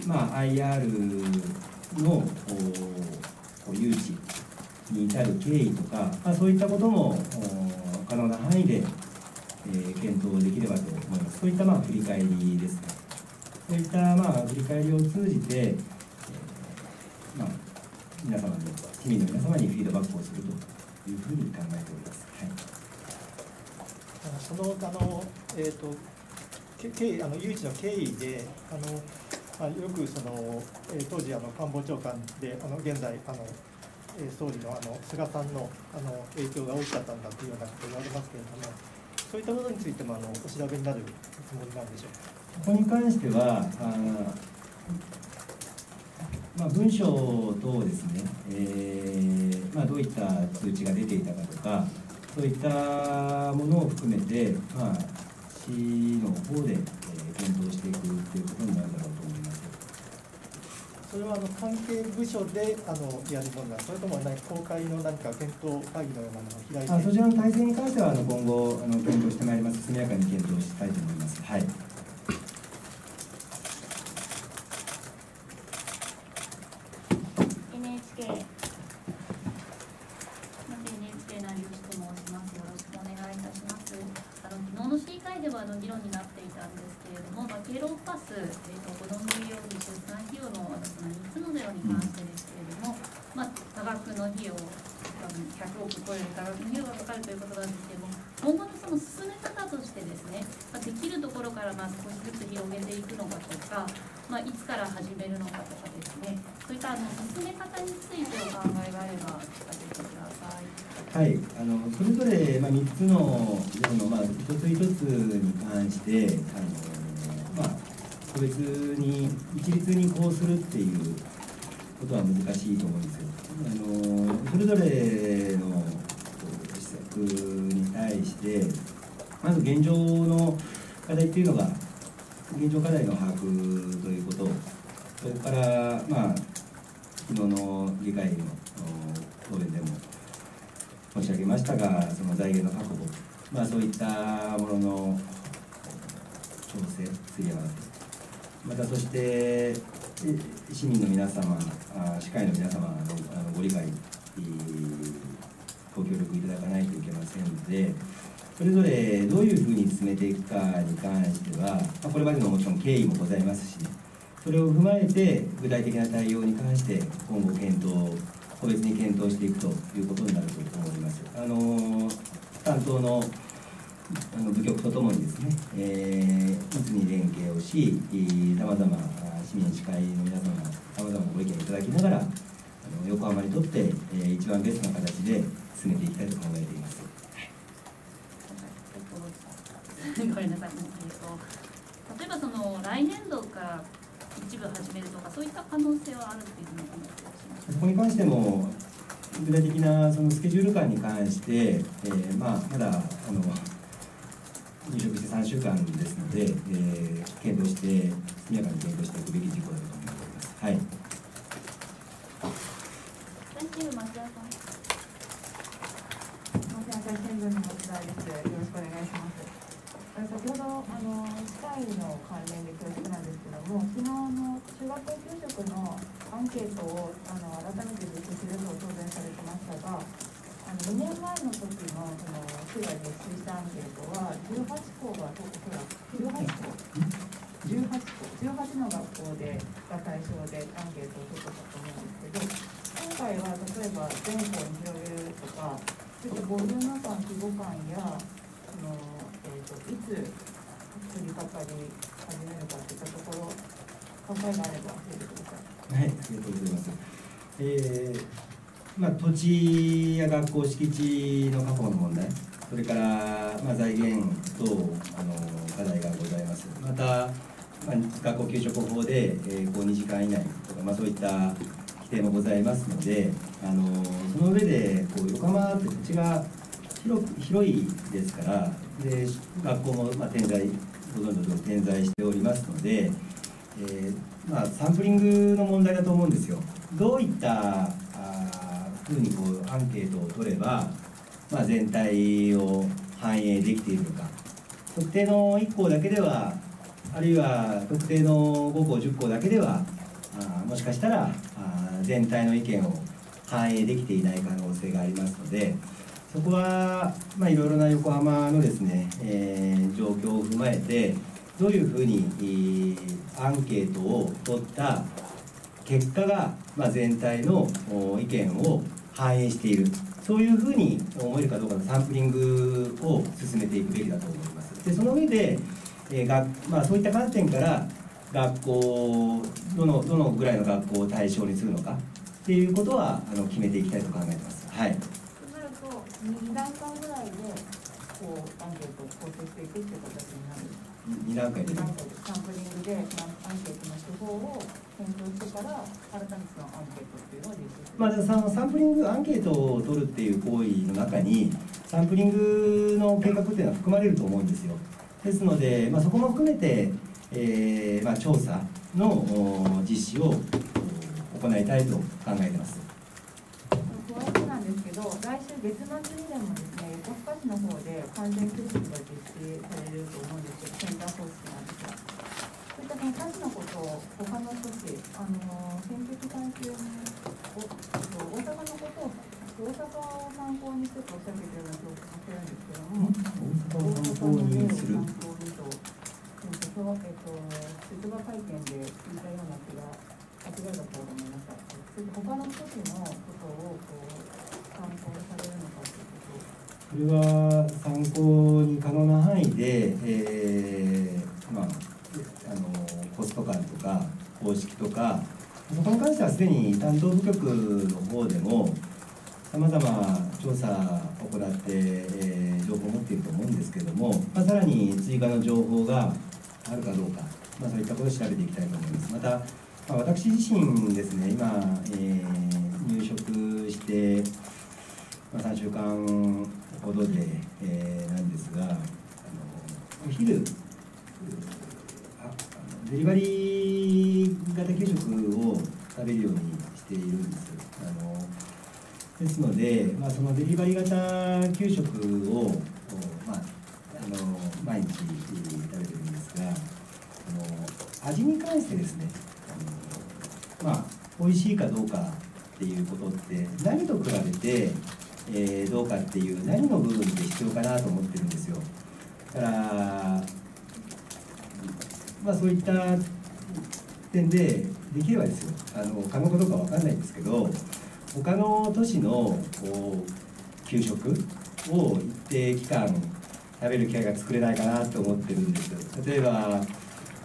まあ、IR の誘致に至る経緯とか、まあ、そういったことも可能な範囲で、えー、検討できればと思います。そういったまあ振り返りですね。そういったまあ振り返りを通じて、えー、まあ、皆様に、市民の皆様にフィードバックをするというふうに考えております。はい、
そのあの、えーと、経あの誘致の経緯であの、まあ、よくその、えー、当時あの官房長官であの現在あの総理のあの菅さんのあの影響が大きかったんだというようなこと言われますけれども、そういったことについてもあのお調べになるつもりなんでしょう
か？ここに関してはあまあ、文章とですね、えーまあ、どういった通知が出ていたかとか、そういったものを含めて、まあ、市の方で、えー、検討していくということになるだろうと思います。
それはあの関係部署であのやるものなそれとも何公開の何か検討会議のようなものを開いて
あそちらの体制に関してはあの今後あの検討してまいります速やかに検討したいと思います。はい
100億超える多額の費用がかかるということなんですけれども今後のその進め方としてですね、まあ、できるところからまあ少しずつ広げていくのかとか、まあ、いつから始めるのかとかですねそういったあの進め方についてお考えがあれば聞かせてください。
はい、あのそれぞれ、まあ、3つのの、まあ、一つ一つに関してあの、まあ、個別に一律にこうするっていうことは難しいと思うんですよ。あのそれぞれの施策に対してまず現状の課題っていうのが現状課題の把握ということそれからまあ昨日の議会の答弁でも申し上げましたがその財源の確保まあそういったものの調整すり合わせまたそして市民の皆様、市会の皆様のご理解、ご協力いただかないといけませんので、それぞれどういうふうに進めていくかに関しては、まこれまでのもちろん経緯もございますし、それを踏まえて、具体的な対応に関して、今後検討、個別に検討していくということになると思います。あの担当の部局とともにですね、えー、密に連携をし、さまざま市民司会の皆様さまざまなご意見いただきながらあの横浜にとって、えー、一番ベストな形で進めていきたいと考えています。
ごめんなさい、えーと、例えばその来年度から一部始めるとかそういった可能性はあるというふうに思ってます
ここに関しても具体的なそのスケジュール感に関して、えー、まあまだあの入職して3週間ですので、えー、検討して、速やかに検討していくべき事項だと思っております。はい。
先ほどあの歯科医の関連で恐縮なんですけども、昨日の中学校給食のアンケートをあの改めて実施すると答弁されてましたが、あの2年前の時のその市が実施したアンケートは18校がほら18校18校18の学校でが対象でアンケートを取ったと思うんですけど今回は例えば全校に広げるとかちょっとボリューム感規模感やその、えーと、いつ作りかかり始めるかといったところ考えがあれば教えてください。はい、あり
がとうございます。えーまあ、土地や学校敷地の確保の問題それから、まあ、財源等あの課題がございますまた、まあ、学校給食法で、えー、こう2時間以内とか、まあ、そういった規定もございますのであのその上でこう横浜って土地が広広いですからで学校も、まあ、点在ほとんど点在しておりますのでえーまあ、サンプリングの問題だと思うんですよ。どういったあふうにこうアンケートを取れば、まあ、全体を反映できているのか特定の1項だけではあるいは特定の5項10項だけではあもしかしたらあ全体の意見を反映できていない可能性がありますのでそこは、まあ、いろいろな横浜のですね、えー状況を踏まえてどういうふうに、えーアンケートを取った結果が、まあ、全体の意見を反映しているそういうふうに思えるかどうかのサンプリングを進めていくべきだと思います。でその上で、えーがまあ、そういった観点から学校どのどのぐらいの学校を対象にするのかっていうことはあの決めていきたいと考えてます。はい、
2段階ぐらいで、こう、アンケートを構成していくっていう形になる。
2段階で
2段階でサンプリングで、まあアンケートの手法を検討してから、改めてそのアンケートっていうのを実施する。
まあ、そのサンプリングアンケートを取るっていう行為の中にサンプリングの計画っていうのは含まれると思うんですよですので、まあ、そこも含めて、えーまあ、調査のお実施をお行いたいと考えてます
ど、来週月末にでもですね、横須賀市の方で完全接種が実施されると思うんですよ、センター方式なんですが。そういったその多種のことを他の都市、あの選挙期間中にお大阪のことを大阪を参考にちょっとおっしゃってるような記憶がするんですけども、
大阪を参考にする
参考にと、えっとそうえっと出馬会見で聞いたような気が間違いだったと思いました。他の都市のことをこう参考にされるのかことを。
これは参考に可能な範囲で、えーまあ、あのコスト感とか方式とかそこに関してはすでに担当部局の方でもさまざま調査を行って、えー情報を持っていると思うんですけども、まあ、さらに追加の情報があるかどうか、まあ、そういったことを調べていきたいと思います。また、まあ、私自身ですね今、えー入職してまあ、3週間ほどで、えーなんですがあのお昼デリバリー型給食を食べるようにしているんですあのですので、まあ、そのデリバリー型給食を、まあ、あの毎日食べてるんですがあの味に関してですねあのまあ美味しいかどうかっていうことって何と比べて、えーどうかっていう何の部分で必要かなと思ってるんですよ。だからまあそういった点でできればですよ。あの可能かどうかわかんないんですけど他の都市のこう給食を一定期間食べる機会が作れないかなと思ってるんです例えば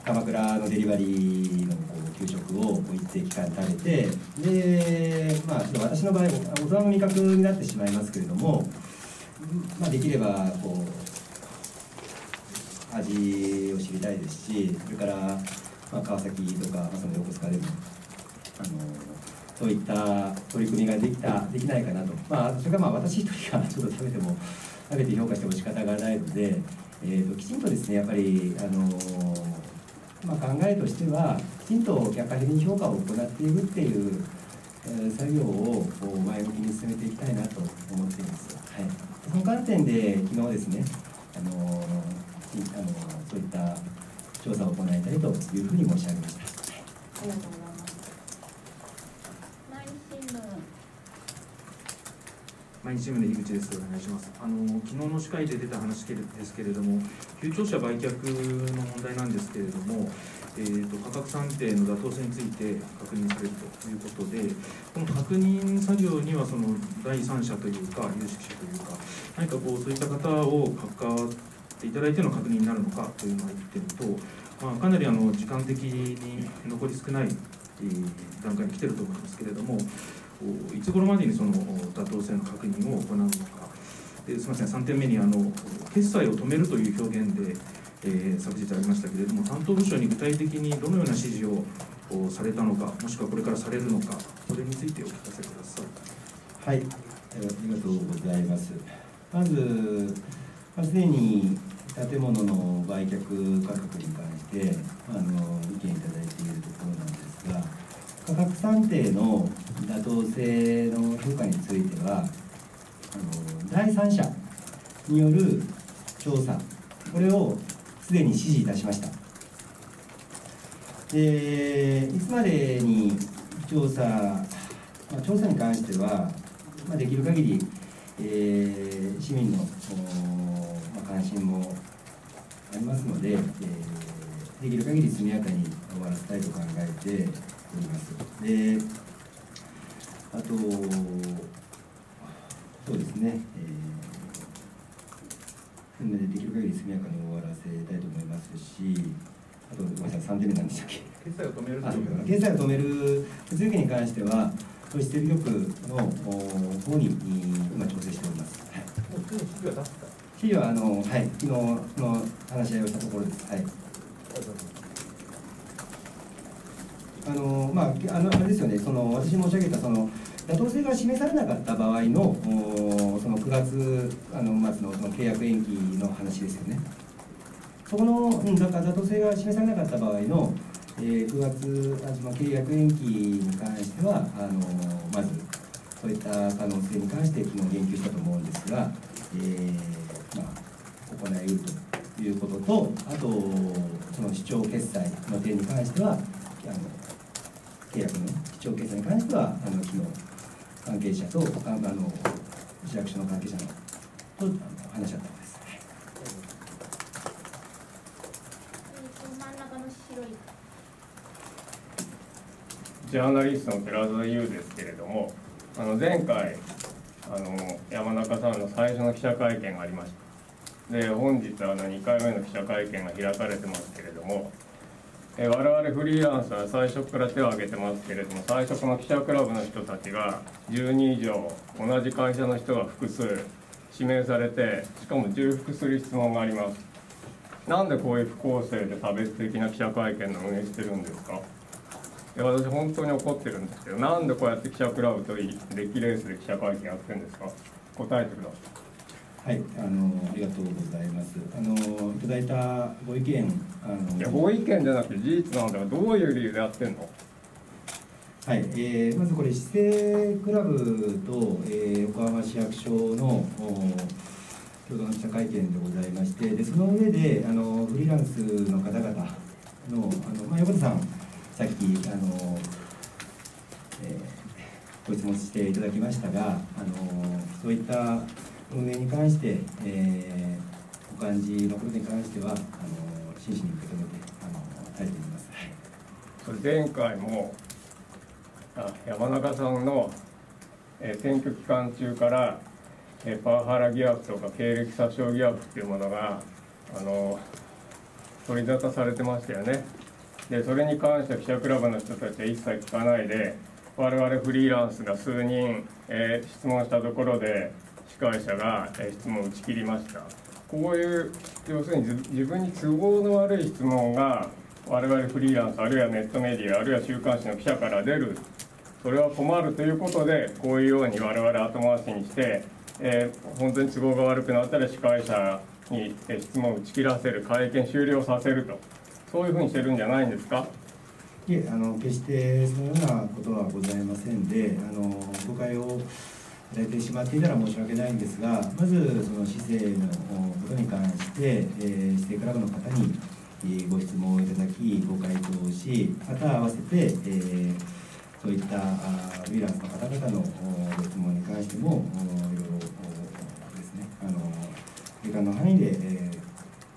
鎌倉のデリバリーのこう給食をこう一定期間食べてで、まあ、ちょっと私の場合大人の味覚になってしまいますけれども、まあ、できればこう味を知りたいですしそれから、まあ、川崎とか、まあ、その横須賀でもあのそういった取り組みができたできないかなと、まあ、それがまあ私一人が ちょっと食べても食べて評価しても仕方がないので、えー、ときちんとですねやっぱりあのまあ、考えとしてはきちんと客観的に評価を行っていくっていう、えー作業を前向きに進めていきたいなと思っています。はい、その観点で昨日ですねあのいあのそういった調査を行いたいというふうに申し上げました。
ありがとうございます。
毎日新聞
毎日新聞の井口です。お願いします。あの昨日の司会で出た話ですけれども、旧庁舎売却の問題なんですけれども、えー、と価格算定の妥当性について確認されるということで、この確認作業にはその第三者というか有識者というか、何かこうそういった方を関わっていただいての確認になるのかというのが一点と、まあ、かなりあの時間的に残り少ない、段階に来てると思いますけれども。いつ頃までにその妥当性の確認を行うのか、ですみません、3点目にあの決済を止めるという表現で、えー昨日ありましたけれども、担当部署に具体的にどのような指示をされたのか、もしくはこれからされるのか、それについてお聞かせください。
はい、ありがとうございます。まず、まあすでに建物の売却価格に関してあの意見いただいているところなんですが価格算定の妥当性の評価についてはあの第三者による調査これをすでに指示いたしましたでいつまでに調査、まあ、調査に関しては、まあ、できる限り、えー市民の、まあ、関心もありますので、えーできる限り速やかに終わらせたいと考えております。であと、そうですね、えー、なのでできる限り速やかに終わらせたいと思いますし、あと、ごめんなさい、3点目なんでしたっけ？
決済を止める
決済を止める手続きに関しては、都市整備局のお方に今調整しております。はい
もうすでに指示は出した
資料はあの、はい、昨日の話し合いをしたところです。はい。あのまあ、あのあれですよね、その私申し上げたその妥当性が示されなかった場合のおその9月あの末のその契約延期の話ですよね。そこの、うん、だから妥当性が示されなかった場合の、えー9月あの契約延期に関してはあのまずそういった可能性に関して昨日言及したと思うんですが、えーまあ、行いうるということとあとその市長決済の点に関してはあの契約の市長決済に関してはあの昨日関係者とああの市役所の関係者のとあの話し合ったんです。
ジャーナリストの寺澤優ですけれども、あの前回あの山中さんの最初の記者会見がありました。で本日あの2回目の記者会見が開かれてますけれども、え我々フリーランスは最初から手を挙げてますけれども、最初この記者クラブの人たちが10人以上同じ会社の人が複数指名されて、しかも重複する質問があります。なんでこういう不公正で差別的な記者会見の運営してるんですか？私本当に怒ってるんですけどなんでこうやって記者クラブといいレキレースで記者会見やってるんですか？答えてください。
はい、あのありがとうございます。あのいただいたご意見、あの
いやご意見じゃなくて事実なんだからどういう理由でやってんの？
はい、えーまずこれ市政クラブと、えー横浜市役所のお共同の記者会見でございまして、でその上であのフリーランスの方々のあのまあ横田さんさっきあの、えーご質問していただきましたが、あのそういった運営に関して、えーお感じのことに関してはあの真摯に受け止めてあの耐えています。
それ前回もあ山中さんの、えー選挙期間中から、えーパワハラ疑惑とか経歴詐称疑惑っていうものがあの取り沙汰されてましたよねでそれに関しては記者クラブの人たちは一切聞かないで我々フリーランスが数人、えー質問したところで司会者が、質問を打ち切りました。こういう要するに自分に都合の悪い質問が我々フリーランスあるいはネットメディアあるいは週刊誌の記者から出る。それは困るということでこういうように我々後回しにして、えー本当に都合が悪くなったら司会者に質問を打ち切らせる会見終了させると。そういうふうにしてるんじゃないんですか？
いえあの決してそのようなことはございませんであの誤解をされてしまっていたら申し訳ないんですがまずその市政のことに関して、えー、市政クラブの方に、ご質問をいただきご回答をしまた合わせて、えーそういったあーフリーランスの方々のご質問に関してもいろいろですねあの時間の範囲で、え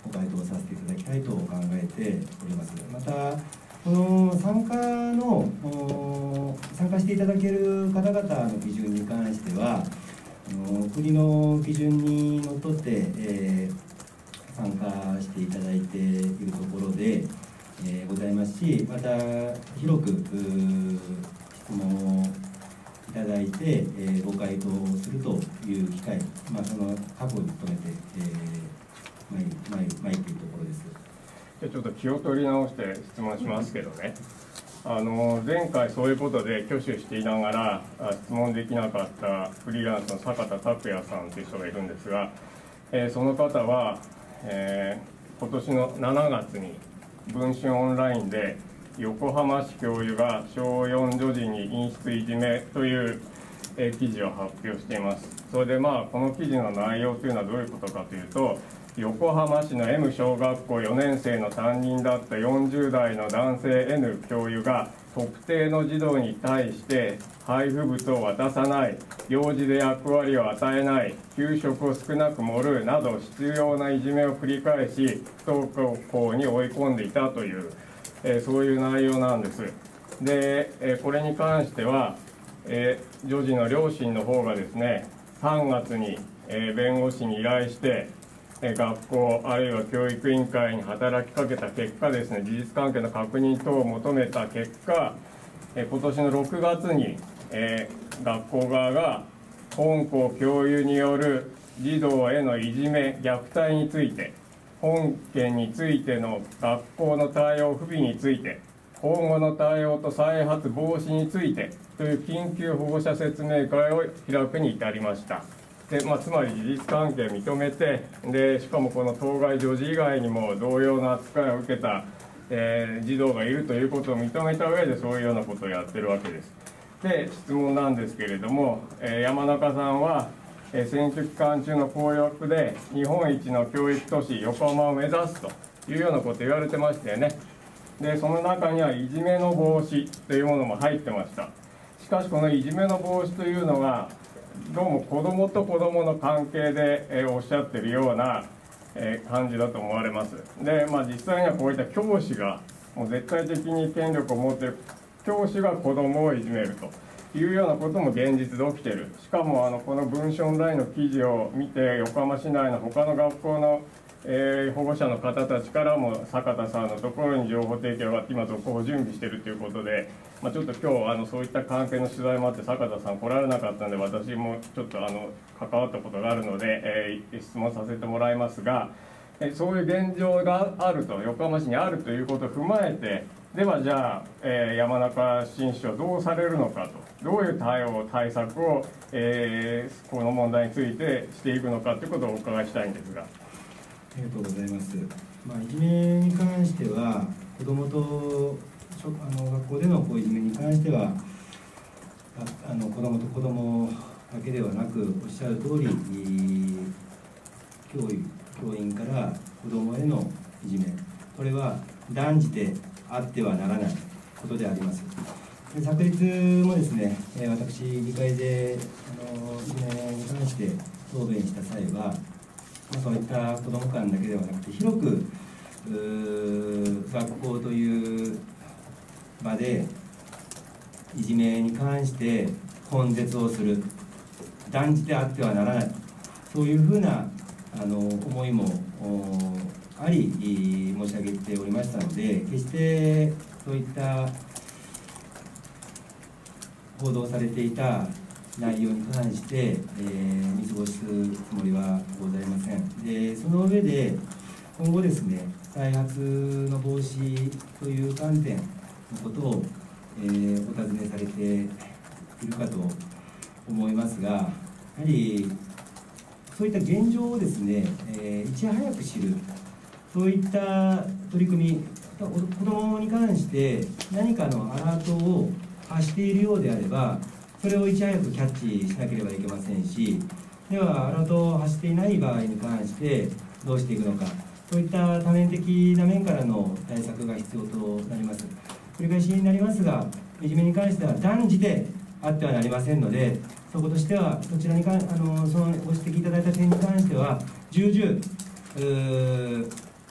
ご回答させていただきたいと考えております。またの参加の参加していただける方々の基準に関しては国の基準にのっとって、えー参加していただいているところで、えーございますしまた広く質問をいただいて、えーご回答するという機会、まあ、その過去に努めて、えー、っているところです。
ちょっと気を取り直して質問しますけどね、あの前回そういうことで挙手していながら質問できなかったフリーランスの坂田拓也さんという人がいるんですが、えーその方は、えー、今年の7月に文春オンラインで横浜市教諭が小4女児に陰湿いじめというえ記事を発表しています。それでまあこの記事の内容というのはどういうことかというと横浜市の M 小学校4年生の担任だった40代の男性 N 教諭が特定の児童に対して配布物を渡さない行事で役割を与えない給食を少なく盛るなど必要ないじめを繰り返し不登校に追い込んでいたという、えそういう内容なんです。で、えこれに関してはえー、女児の両親の方がですね3月に、え、弁護士に依頼して、学校あるいは教育委員会に働きかけた結果ですね事実関係の確認等を求めた結果、え、今年の6月に、えー、学校側が本校教諭による児童へのいじめ虐待について本件についての学校の対応不備について今後の対応と再発防止についてという緊急保護者説明会を開くに至りました。で、まあ、つまり事実関係認めてでしかもこの当該女児以外にも同様の扱いを受けた、えー、児童がいるということを認めた上でそういうようなことをやってるわけです。で質問なんですけれども、えー、山中さんはえ選挙期間中の公約で日本一の教育都市横浜を目指すというようなことを言われてましたよね。でその中にはいじめの防止というものも入ってました。しかしこのいじめの防止というのがどうも子どもと子どもの関係で、えおっしゃってるような、え感じだと思われます。で、まあ、実際にはこういった教師がもう絶対的に権力を持ってる。教師が子どもをいじめるというようなことも現実で起きてる。しかもあのこの文書オンラインの記事を見て横浜市内の他の学校のえー、保護者の方たちからも坂田さんのところに情報提供が今続行を準備しているということで、まあ、ちょっと今日あのそういった関係の取材もあって坂田さん来られなかったので私もちょっとあの関わったことがあるので、えー、質問させてもらいますが、えそういう現状があると横浜市にあるということを踏まえてではじゃあ、えー、山中新市長どうされるのかとどういう対応対策を、え、この問題についてしていくのかということをお伺いしたいんですが。
ありがとうございます。まあ、いじめに関しては、子どもとあの学校でのこういじめに関しては、あの子どもと子どもだけではなく、おっしゃる通り、教、教員から子どもへのいじめ、これは断じてあってはならないことであります。で昨日もですね、私、議会であのいじめに関して答弁した際は、そういった子ども間だけではなくて広く学校という場でいじめに関して根絶をする断じてあってはならないそういうふうなあの思いもあり申し上げておりましたので決してそういった報道されていた内容に関して、えー、過ごすつもりはございません。でその上で今後ですね再発の防止という観点のことを、えー、お尋ねされているかと思いますがやはりそういった現状をですね、えー、いち早く知るそういった取り組み子どもに関して何かのアラートを発しているようであればそれをいち早くキャッチしなければいけませんしではアラートを発していない場合に関してどうしていくのかそういった多面的な面からの対策が必要となります。繰り返しになりますがいじめに関しては断じてあってはなりませんのでそことしてはそちらにかあのそのご指摘いただいた点に関しては重々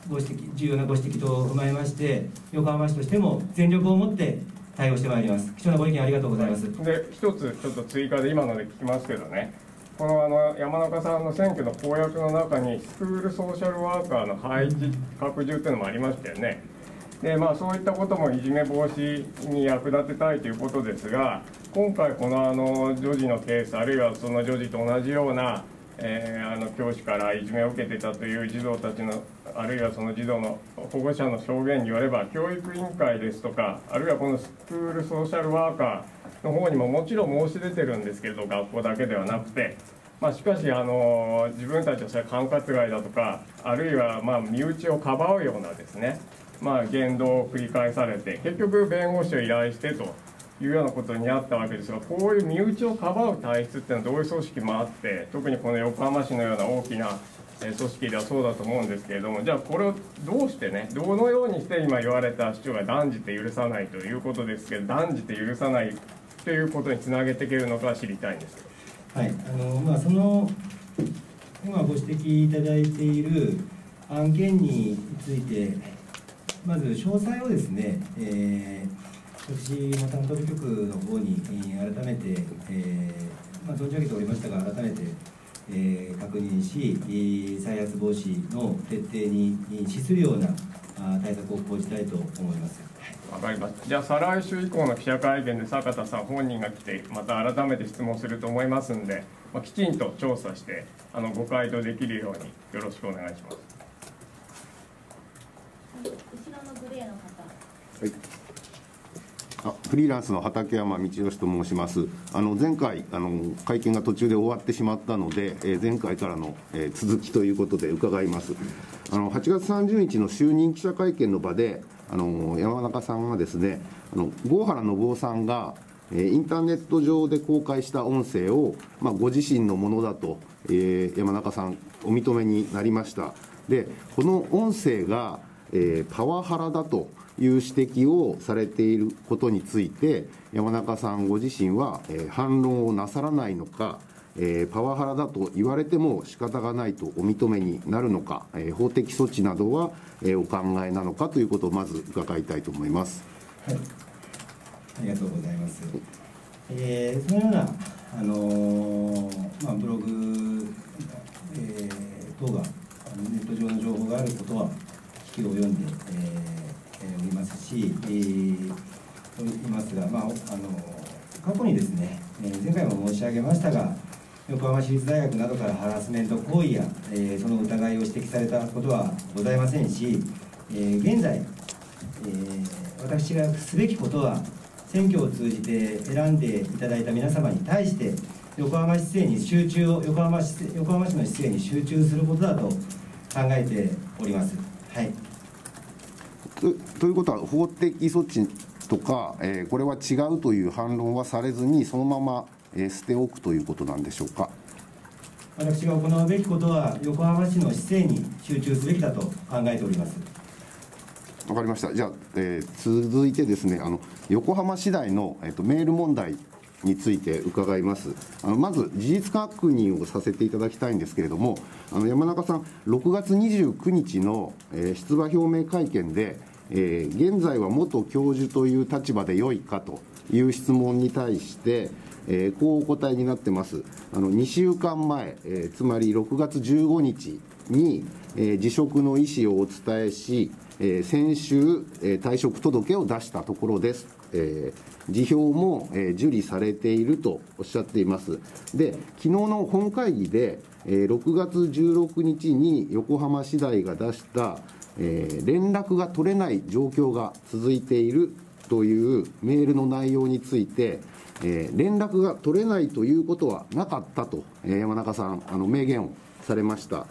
ご指摘重要なご指摘と踏まえまして横浜市としても全力を持って対応してまいります。貴重なご意見ありがとうございます。
で一つちょっと追加で今ので聞きますけどね。このあの山中さんの選挙の公約の中にスクールソーシャルワーカーの配置拡充っていうのもありましたよね。でまあそういったこともいじめ防止に役立てたいということですが今回このあの女児のケースあるいはその女児と同じようなえー、あの教師からいじめを受けてたという児童たちのあるいはその児童の保護者の証言によれば教育委員会ですとかあるいはこのスクールソーシャルワーカーの方にももちろん申し出てるんですけれど学校だけではなくて。まあ、しかしあの自分たちはそれ管轄外だとかあるいはま身内をかばうようなですね、まあ、言動を繰り返されて結局弁護士を依頼してというようなことになったわけですがこういう身内をかばう体質っていうのはどういう組織もあって特にこの横浜市のような大きな組織ではそうだと思うんですけれどもじゃあこれをどうしてねどのようにして今言われた市長が断じて許さないということですけど断じて許さないということにつなげていけるのか知りたいんです。
はいあのまあ、その今ご指摘いただいている案件について、まず詳細をですね、えー、私も担当部局の方に、改めて、えーまあ、存じ上げておりましたが、改めて、えー、確認し、再発防止の徹底に資するような対策を講じたいと思います。
わかりました。じゃあ再来週以降の記者会見で坂田さん本人が来てまた改めて質問すると思いますんで、まあ、きちんと調査してあのご回答できるようによろしくお願いします。
後ろのグレーの方。
はい。あフリーランスの畠山道義と申します。あの前回あの会見が途中で終わってしまったので、えー、前回からの、えー、続きということで伺います。あの8月30日の就任記者会見の場で。あの山中さんがですねあの郷原信夫さんがインターネット上で公開した音声を、まあ、ご自身のものだと、えー、山中さんお認めになりました。でこの音声が、えー、パワハラだという指摘をされていることについて山中さんご自身は、えー、反論をなさらないのかえー、パワハラだと言われても仕方がないとお認めになるのか、えー、法的措置などは、えー、お考えなのかということをまず伺いたいと思います。
はい、ありがとうございます。えー、そのような、あのー、まあ、ブログ、えー、等がネット上の情報があることは聞きを読んで、えー、おりますし、えー、と言いますが、まああの過去にですね、え前回も申し上げましたが、横浜市立大学などからハラスメント行為や、えー、その疑いを指摘されたことはございませんし、えー、現在、えー、私がすべきことは選挙を通じて選んでいただいた皆様に対して横浜市政に集中を横浜市横浜市の市政に集中することだと考えております。はい
とということは法的措置とか、えー、これは違うという反論はされずにそのまま捨ておくということなんでしょうか？
私が行うべきことは、横浜市の市政に集中すべきだと考えております。
わかりました。じゃあ、えー、続いてですね、あの横浜市内の、えーと、メール問題について伺います。あのまず事実確認をさせていただきたいんですけれども、あの山中さん、6月29日の、えー、出馬表明会見で、えー、現在は元教授という立場で良いかという質問に対して、えー、こうお答えになってます。あの2週間前、えー、つまり6月15日に、えー、辞職の意思をお伝えし、えー、先週、えー、退職届を出したところです。えー、辞表も、えー、受理されているとおっしゃっています。で、昨日の本会議で、えー、6月16日に横浜市大が出した、えー、連絡が取れない状況が続いているというメールの内容について、えー、連絡が取れないということはなかったと、えー、山中さん、あの明言をされました。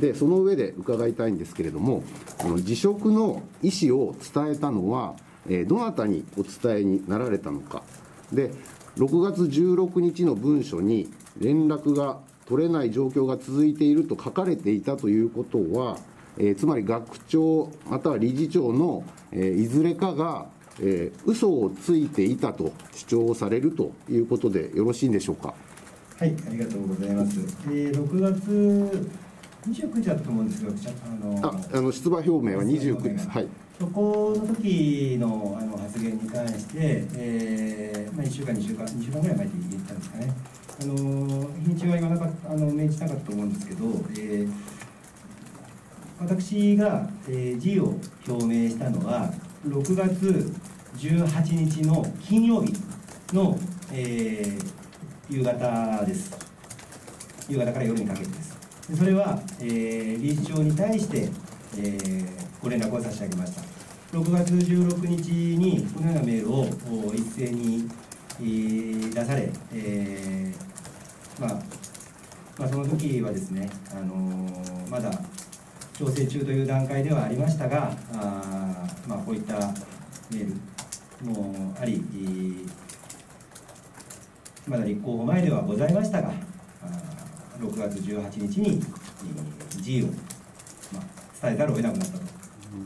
で、その上で伺いたいんですけれども、あの辞職の意思を伝えたのは、えー、どなたにお伝えになられたのか。で、6月16日の文書に連絡が取れない状況が続いていると書かれていたということは、えー、つまり学長または理事長の、えー、いずれかがえー、嘘をついていたと主張されるということでよろしいんでしょうか？
はい、ありがとうございます。えー、6月29日だったと思うんですけど、
あのああの出馬表明は29日です。はい。
そこの時のあの発言に関して、えー、まあ1週間2週間2週間ぐらい前って言ったんですかね。あの日にちは言わなかったあの命じなかったと思うんですけど、えー、私が、えー、辞を表明したのは。6月18日の金曜日の、えー、夕方です。夕方から夜にかけてです。でそれは、えー、理事長に対して、えー、ご連絡を差し上げました。6月16日にこのようなメールを一斉に、えー、出され、えー、まあ、まあ、その時はですね、あのまだ調整中という段階ではありましたが、あまあ、こういったメールもあり、まだ立候補前ではございましたが、6月18日に辞意を、まあ、伝えざるを得なくなったと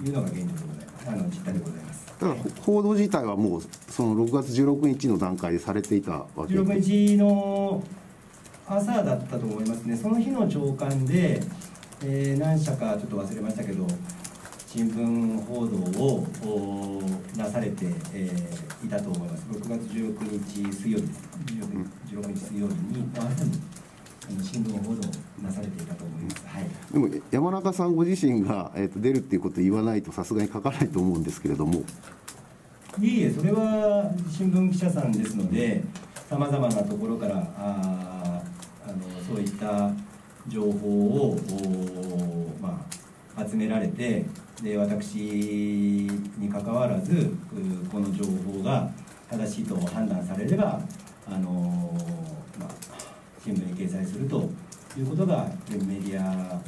いうのが現状でございます。あの実態でございます。
ただ報道自体はもうその6月16日の段階でされていたわけで
16日の朝だったと思いますね、その日の朝刊で、えー、何社かちょっと忘れましたけど、新聞報道をなされて、えー、いたと思います、6月16日水曜日です、16日水曜日に、朝に新聞報道なされていたと思います、はい、
でも山中さんご自身が、えーと、出るっていうことを言わないと、さすがに書かないと思うんですけれども。
いいえ、それは新聞記者さんですので、さまざまなところからああのそういった情報を、まあ、集められてで、私にかかわらず、この情報が正しいと判断されれば、あのまあ、新聞に掲載するということがメディア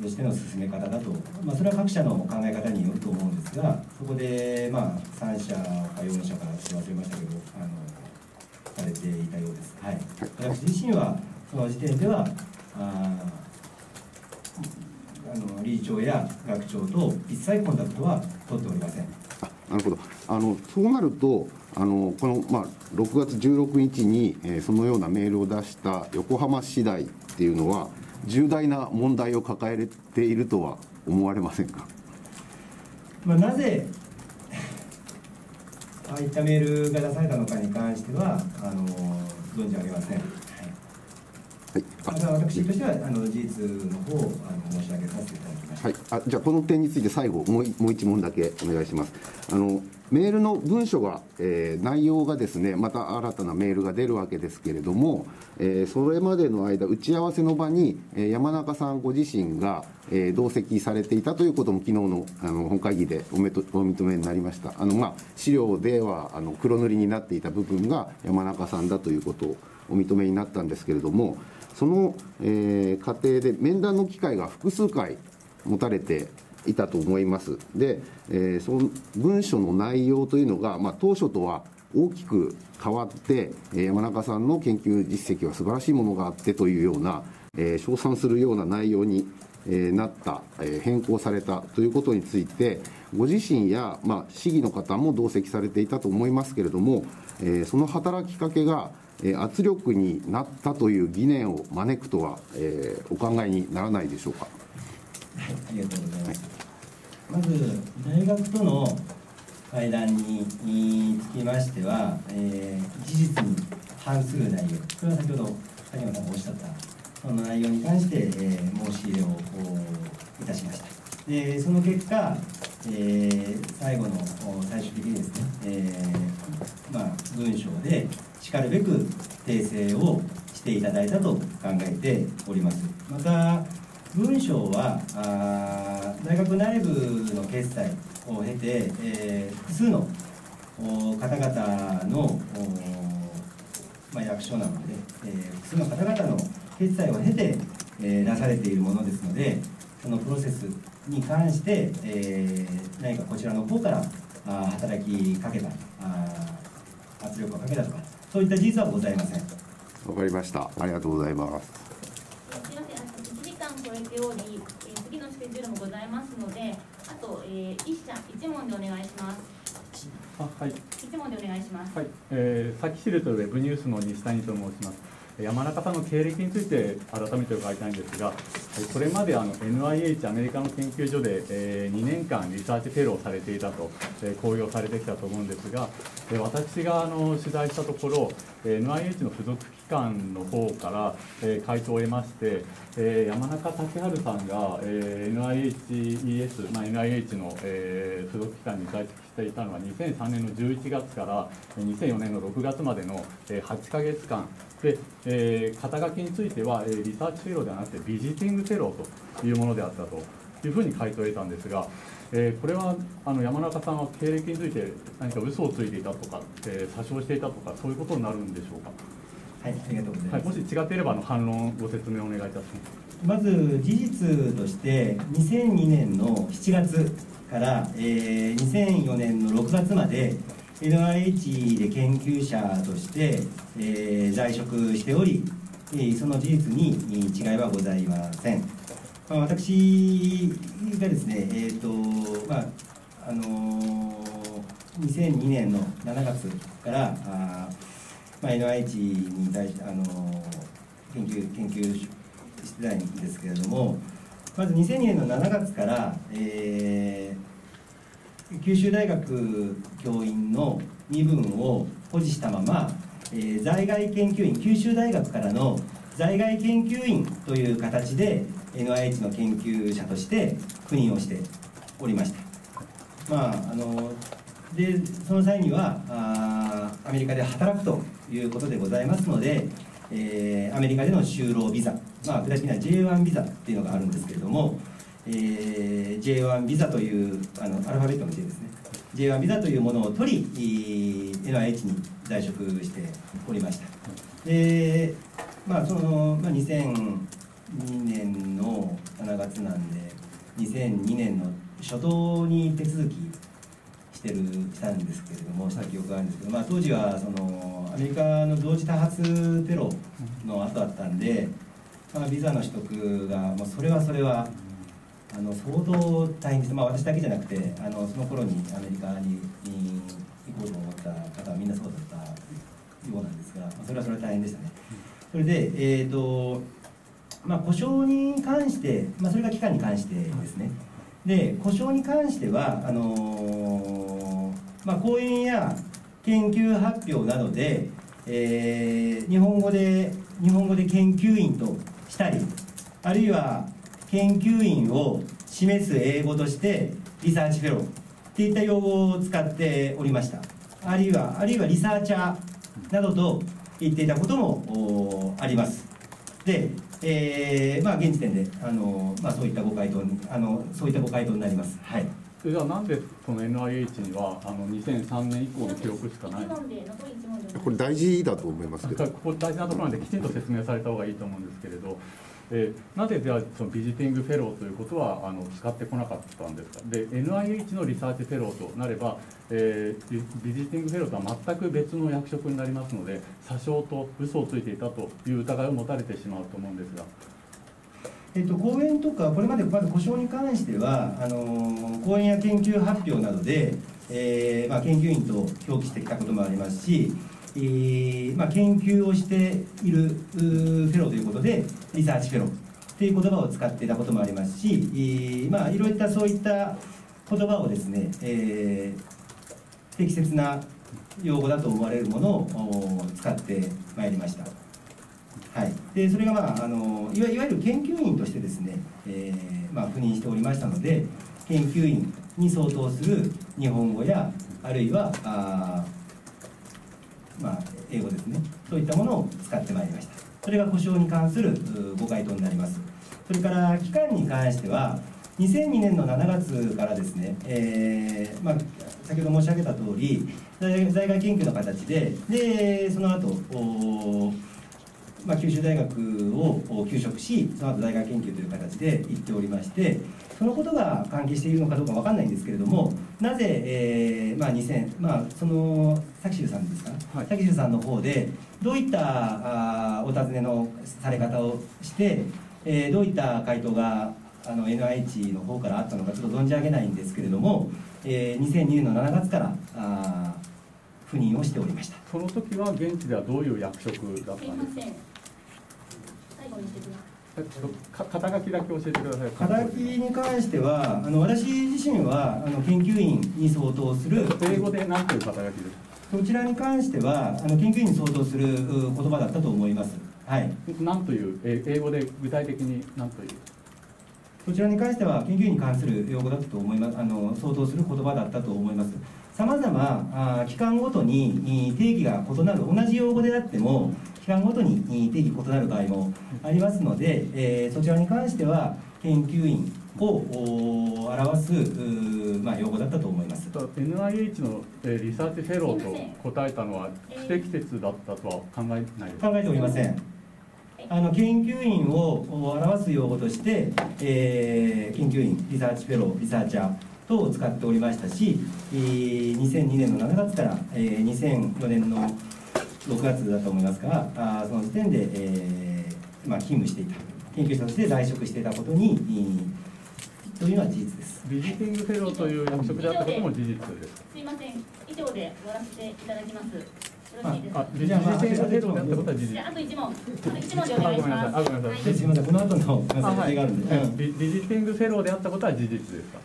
としての進め方だと、まあ、それは各社の考え方によると思うんですが、そこで、まあ、3社か4社か忘れましたけど、あのされていたようです。はい、私自身はの時点ではああの理事長や学長と一切コンタクトは取っておりません。
なるほどあのそうなるとあのこの、まあ、6月16日に、えー、そのようなメールを出した横浜市大っていうのは重大な問題を抱えているとは思われませんか、
まあ、なぜああいったメールが出されたのかに関してはあの存じ上げません。はい、あ私としてはあの事実の方をあの申し上げさせていただきました。はい、
あじゃあこの点について最後もうもう一問だけお願いします。あのメールの文書が、えー、内容がですねまた新たなメールが出るわけですけれども、えー、それまでの間打ち合わせの場に、えー、山中さんご自身が、えー、同席されていたということも昨日のあの本会議でおめとお認めになりましたあの、まあ、資料ではあの黒塗りになっていた部分が山中さんだということをお認めになったんですけれどもその、えー、過程で面談の機会が複数回持たれていたと思います。で、えー、その文書の内容というのが、まあ、当初とは大きく変わって、山中さんの研究実績は素晴らしいものがあってというような、えー、称賛するような内容に、え、なった、え、変更されたということについて、ご自身や、まあ、市議の方も同席されていたと思いますけれども、えー、その働きかけが、圧力になったという疑念を招くとは、えー、お考えにならないでしょうか？
はい、ありがとうございます。まず大学との会談につきましては、えー、事実に反する内容、これは先ほど谷山さんがおっしゃったその内容に関して、えー、申し入れをいたしました。でその結果、えー、最後の最終的にですね、えー、まあ、文章でしかるべく訂正をしていただいたと考えております。また文章はあ大学内部の決済を経て、えー、複数の方々の、まあ、役所なので、えー、複数の方々の決済を経て、えー、出されているものですのでそのプロセスに関して、えー、何かこちらの方からあ働きかけたあ圧力をかけたとかそういった事実はございません
わかりましたありがとうございます
ており、えー、次のスケジュールもございますので、あと、えー、一社一問でお願いします。
あはい。
一問でお願いします。
はい。えー、さっき知るとウェブニュースの西谷と申します。山中さんの経歴について改めて伺いたいんですが、これまであの NIH アメリカの研究所で、え2年間リサーチフェローされていたと、え公表されてきたと思うんですが、え私があの取材したところ、NIH の付属機関の方から、え回答を得まして、え山中竹春さんが、え nih es ま nih の、え付属機関に在籍していたのは2003年の11月から2004年の6月までの8ヶ月間で、えー、肩書きについては、えー、 research fellow ではなくて visiting fellow というものであったというふうに回答を得たんですが、えー、これはあの山中さんは経歴について何か嘘をついていたとか、えー、詐称していたとかそういうことになるんでしょうか？
はい、ありがとうございます。
はい、もし違っていればあの反論ご説明お願いいたします。
まず事実として2002年の7月から、えー、2004年の6月まで NIH で研究者として、えー在職しており、えーその事実に違いはございません。まあ、私がですね、えーとまああのー2002年の7月からあ、まあ、NIH に対し、あの研究研究してたんですけれども、まず2002年の7月から、えー九州大学教員の身分を保持したまま、えー在外研究員、九州大学からの在外研究員という形で NIH の研究者として赴任をしておりました。まああのでその際にはあアメリカで働くということでございますので、えーアメリカでの就労ビザ、まあ、具体的には J1 ビザっていうのがあるんですけれども、えー J1 ビザというあのアルファベットの J ですね。J1 ビザというものを取り NIH に在職しておりました。でまあその、まあ、2002年の7月なんで2002年の初頭に手続きしてるしたんですけれどもした記憶があるんですけど、まあ、当時はそのアメリカの同時多発テロの後だったんで、まあ、ビザの取得がもうそれはそれはあの相当大変です、まあ、私だけじゃなくてあのその頃にアメリカに行こうと思った方はみんなそうだったようなんですが、まあそれはそれは大変でしたね。それで、えーとまあ、故障に関して、まあ、それが期間に関してですね。で故障に関してはあのーまあ、講演や研究発表などで、えー日本語で日本語で研究員としたりあるいは研究員を示す英語として research fellow っていった用語を使っておりました。あるいはあるいは researcher などと言っていたこともあります。で、えーまあ、現時点であの、まあ、そういったご回答にあのそういったご回答になります。はい。
じゃあなんでその NIH にはあの2003年以降の記録しかない
これ大事だと思いますけど。
ここ大事なところなんできちんと説明された方がいいと思うんですけれど、えーなぜじゃあその visiting fellow ということはあの使ってこなかったんですか？で NIH の research fellow となれば、えービ visiting fellow とは全く別の役職になりますので詐称と嘘をついていたという疑いを持たれてしまうと思うんですが。
えっと、講演とか、これまでまず故障に関しては、あの講演や研究発表などで、えーまあ、研究員と表記してきたこともありますし、えーまあ、研究をしているうフェローということで、リサーチフェローという言葉を使っていたこともありますし、えーまあ、いろいろったそういった言葉をですね、えー適切な用語だと思われるものを使ってまいりました。はい、でそれが、まあ、あのいわゆる研究員としてですね、えーまあ、赴任しておりましたので研究員に相当する日本語やあるいはあ、まあ、英語ですね。そういったものを使ってまいりました。それが故障に関するご回答になります。それから期間に関しては2002年の7月からですね、えーまあ、先ほど申し上げた通り在在外研究の形ででその後おまあ、九州大学を休職し、その後大学研究という形で行っておりまして、そのことが関係しているのかどうかわかんないんですけれども、なぜ、えーまあ、2000、まあ、その、佐喜州さんですか、佐喜州さんの方で、どういったあーお尋ねのされ方をして、えーどういった回答があの NIH の方からあったのか、ちょっと存じ上げないんですけれども、えー2002年の7月からあー赴任をしておりました。
その時は現地ではどういう役職だったんですか？
ません。最後にしてください
えっとか肩書きだけ教えてください。
肩書きに関しては、あの私自身はあの研究員に相当する、
英語で何という肩書きですか？
そちらに関しては、あの研究員に相当するう言葉だったと思います。はい。
何という、え英語で具体的に何という？
そちらに関しては研究員に関する用語だったと思います。あの相当する言葉だったと思います。さまざま機関ごとにい定義が異なる同じ用語であっても期間ごとにい定義異なる場合もありますので、えーそちらに関しては研究員を表す、まあ、用語だったと思います。
NIH のリサーチフェローと答えたのは不適切だったとは考えない
考えておりません。あの研究員を表す用語として、えー、研究員 research fellow researcher 等を使っておりましたし、えー、2002年の7月から、えー、2004年の6月だと思いますがあその時点で、えーまあ、勤務していた研究者として在職していたことに、というのは事実です。
visiting fellow という役職であったことも事実です。
すいません。以上で終わらせていただきます。
ああビジティングフェローであったことは事実
あと一問。あと一問でお願いします。
あごめんなさい。
すみません。この後の説明があるんで、
はい、ビビジティングフェローであったことは事実ですか？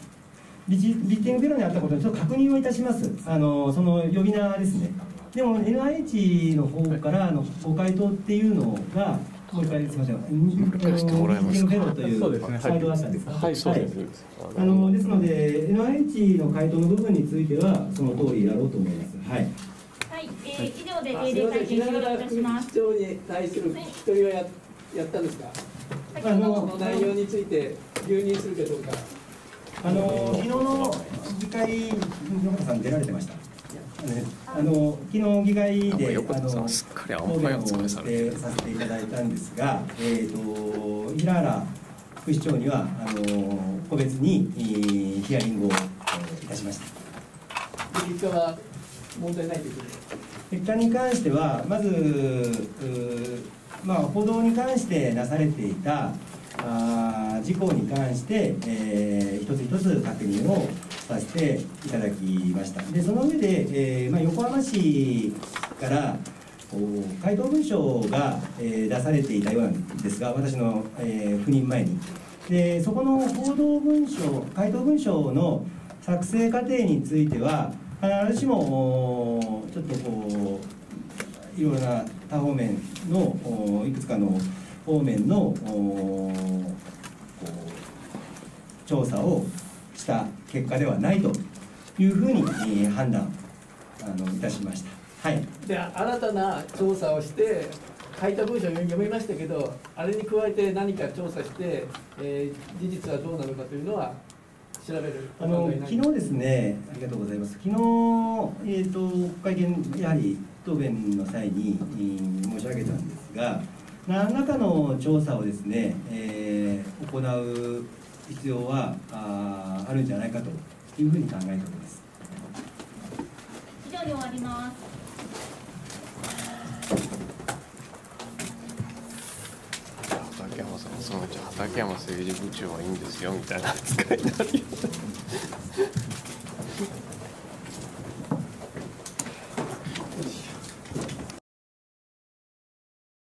ビジビジティングフェローであったことにちょっと確認をいたします。あのその呼び名ですねでも NIH の方からのご回答っていうのがもう一回すみません。
してもらえますか。
フェローというサイトがあったんですか？
はい、そうです。
あのですので NIH の回答の部分についてはその通りやろうと思います。はい。
はい、えー、以上で定例会見終了いたします。
市長に対する聞き取りはややったんですか？あの内容について留任するかどうか。
あの昨日の議会野方さん出られてました。あの昨日議会であの
すっかり
答弁をしてさせていただいたんですが、えーと、平原副市長にはあの個別にヒアリングをいたしました。
結果は問題ないということ
結果に関してはまずまあ報道に関してなされていたあ事項に関して、えー、一つ一つ確認をさせていただきました。でその上で、えーまあ、横浜市から回答文書が、えー、出されていたようなんですが私の、えー、赴任前に。でそこの報道文書回答文書の作成過程については必ずしもちょっとこういろいろな多方面のいくつかの方面の調査をした結果ではないというふうに判断あのいたしました。はい、
で新たな調査をして書いた文章を読みましたけどあれに加えて何か調査して、えー、事実はどうなのかというのは調べる
あの昨日ですねありがとうございます。昨日、えーと、会見やはり答弁の際に申し上げたんですが何らかの調査をですね、えー、行う必要はああるんじゃないかというふうに考えております。
以上で終わります。
畠山さんそのうち畠山政治部長はいいんですよみたいな扱いになるよ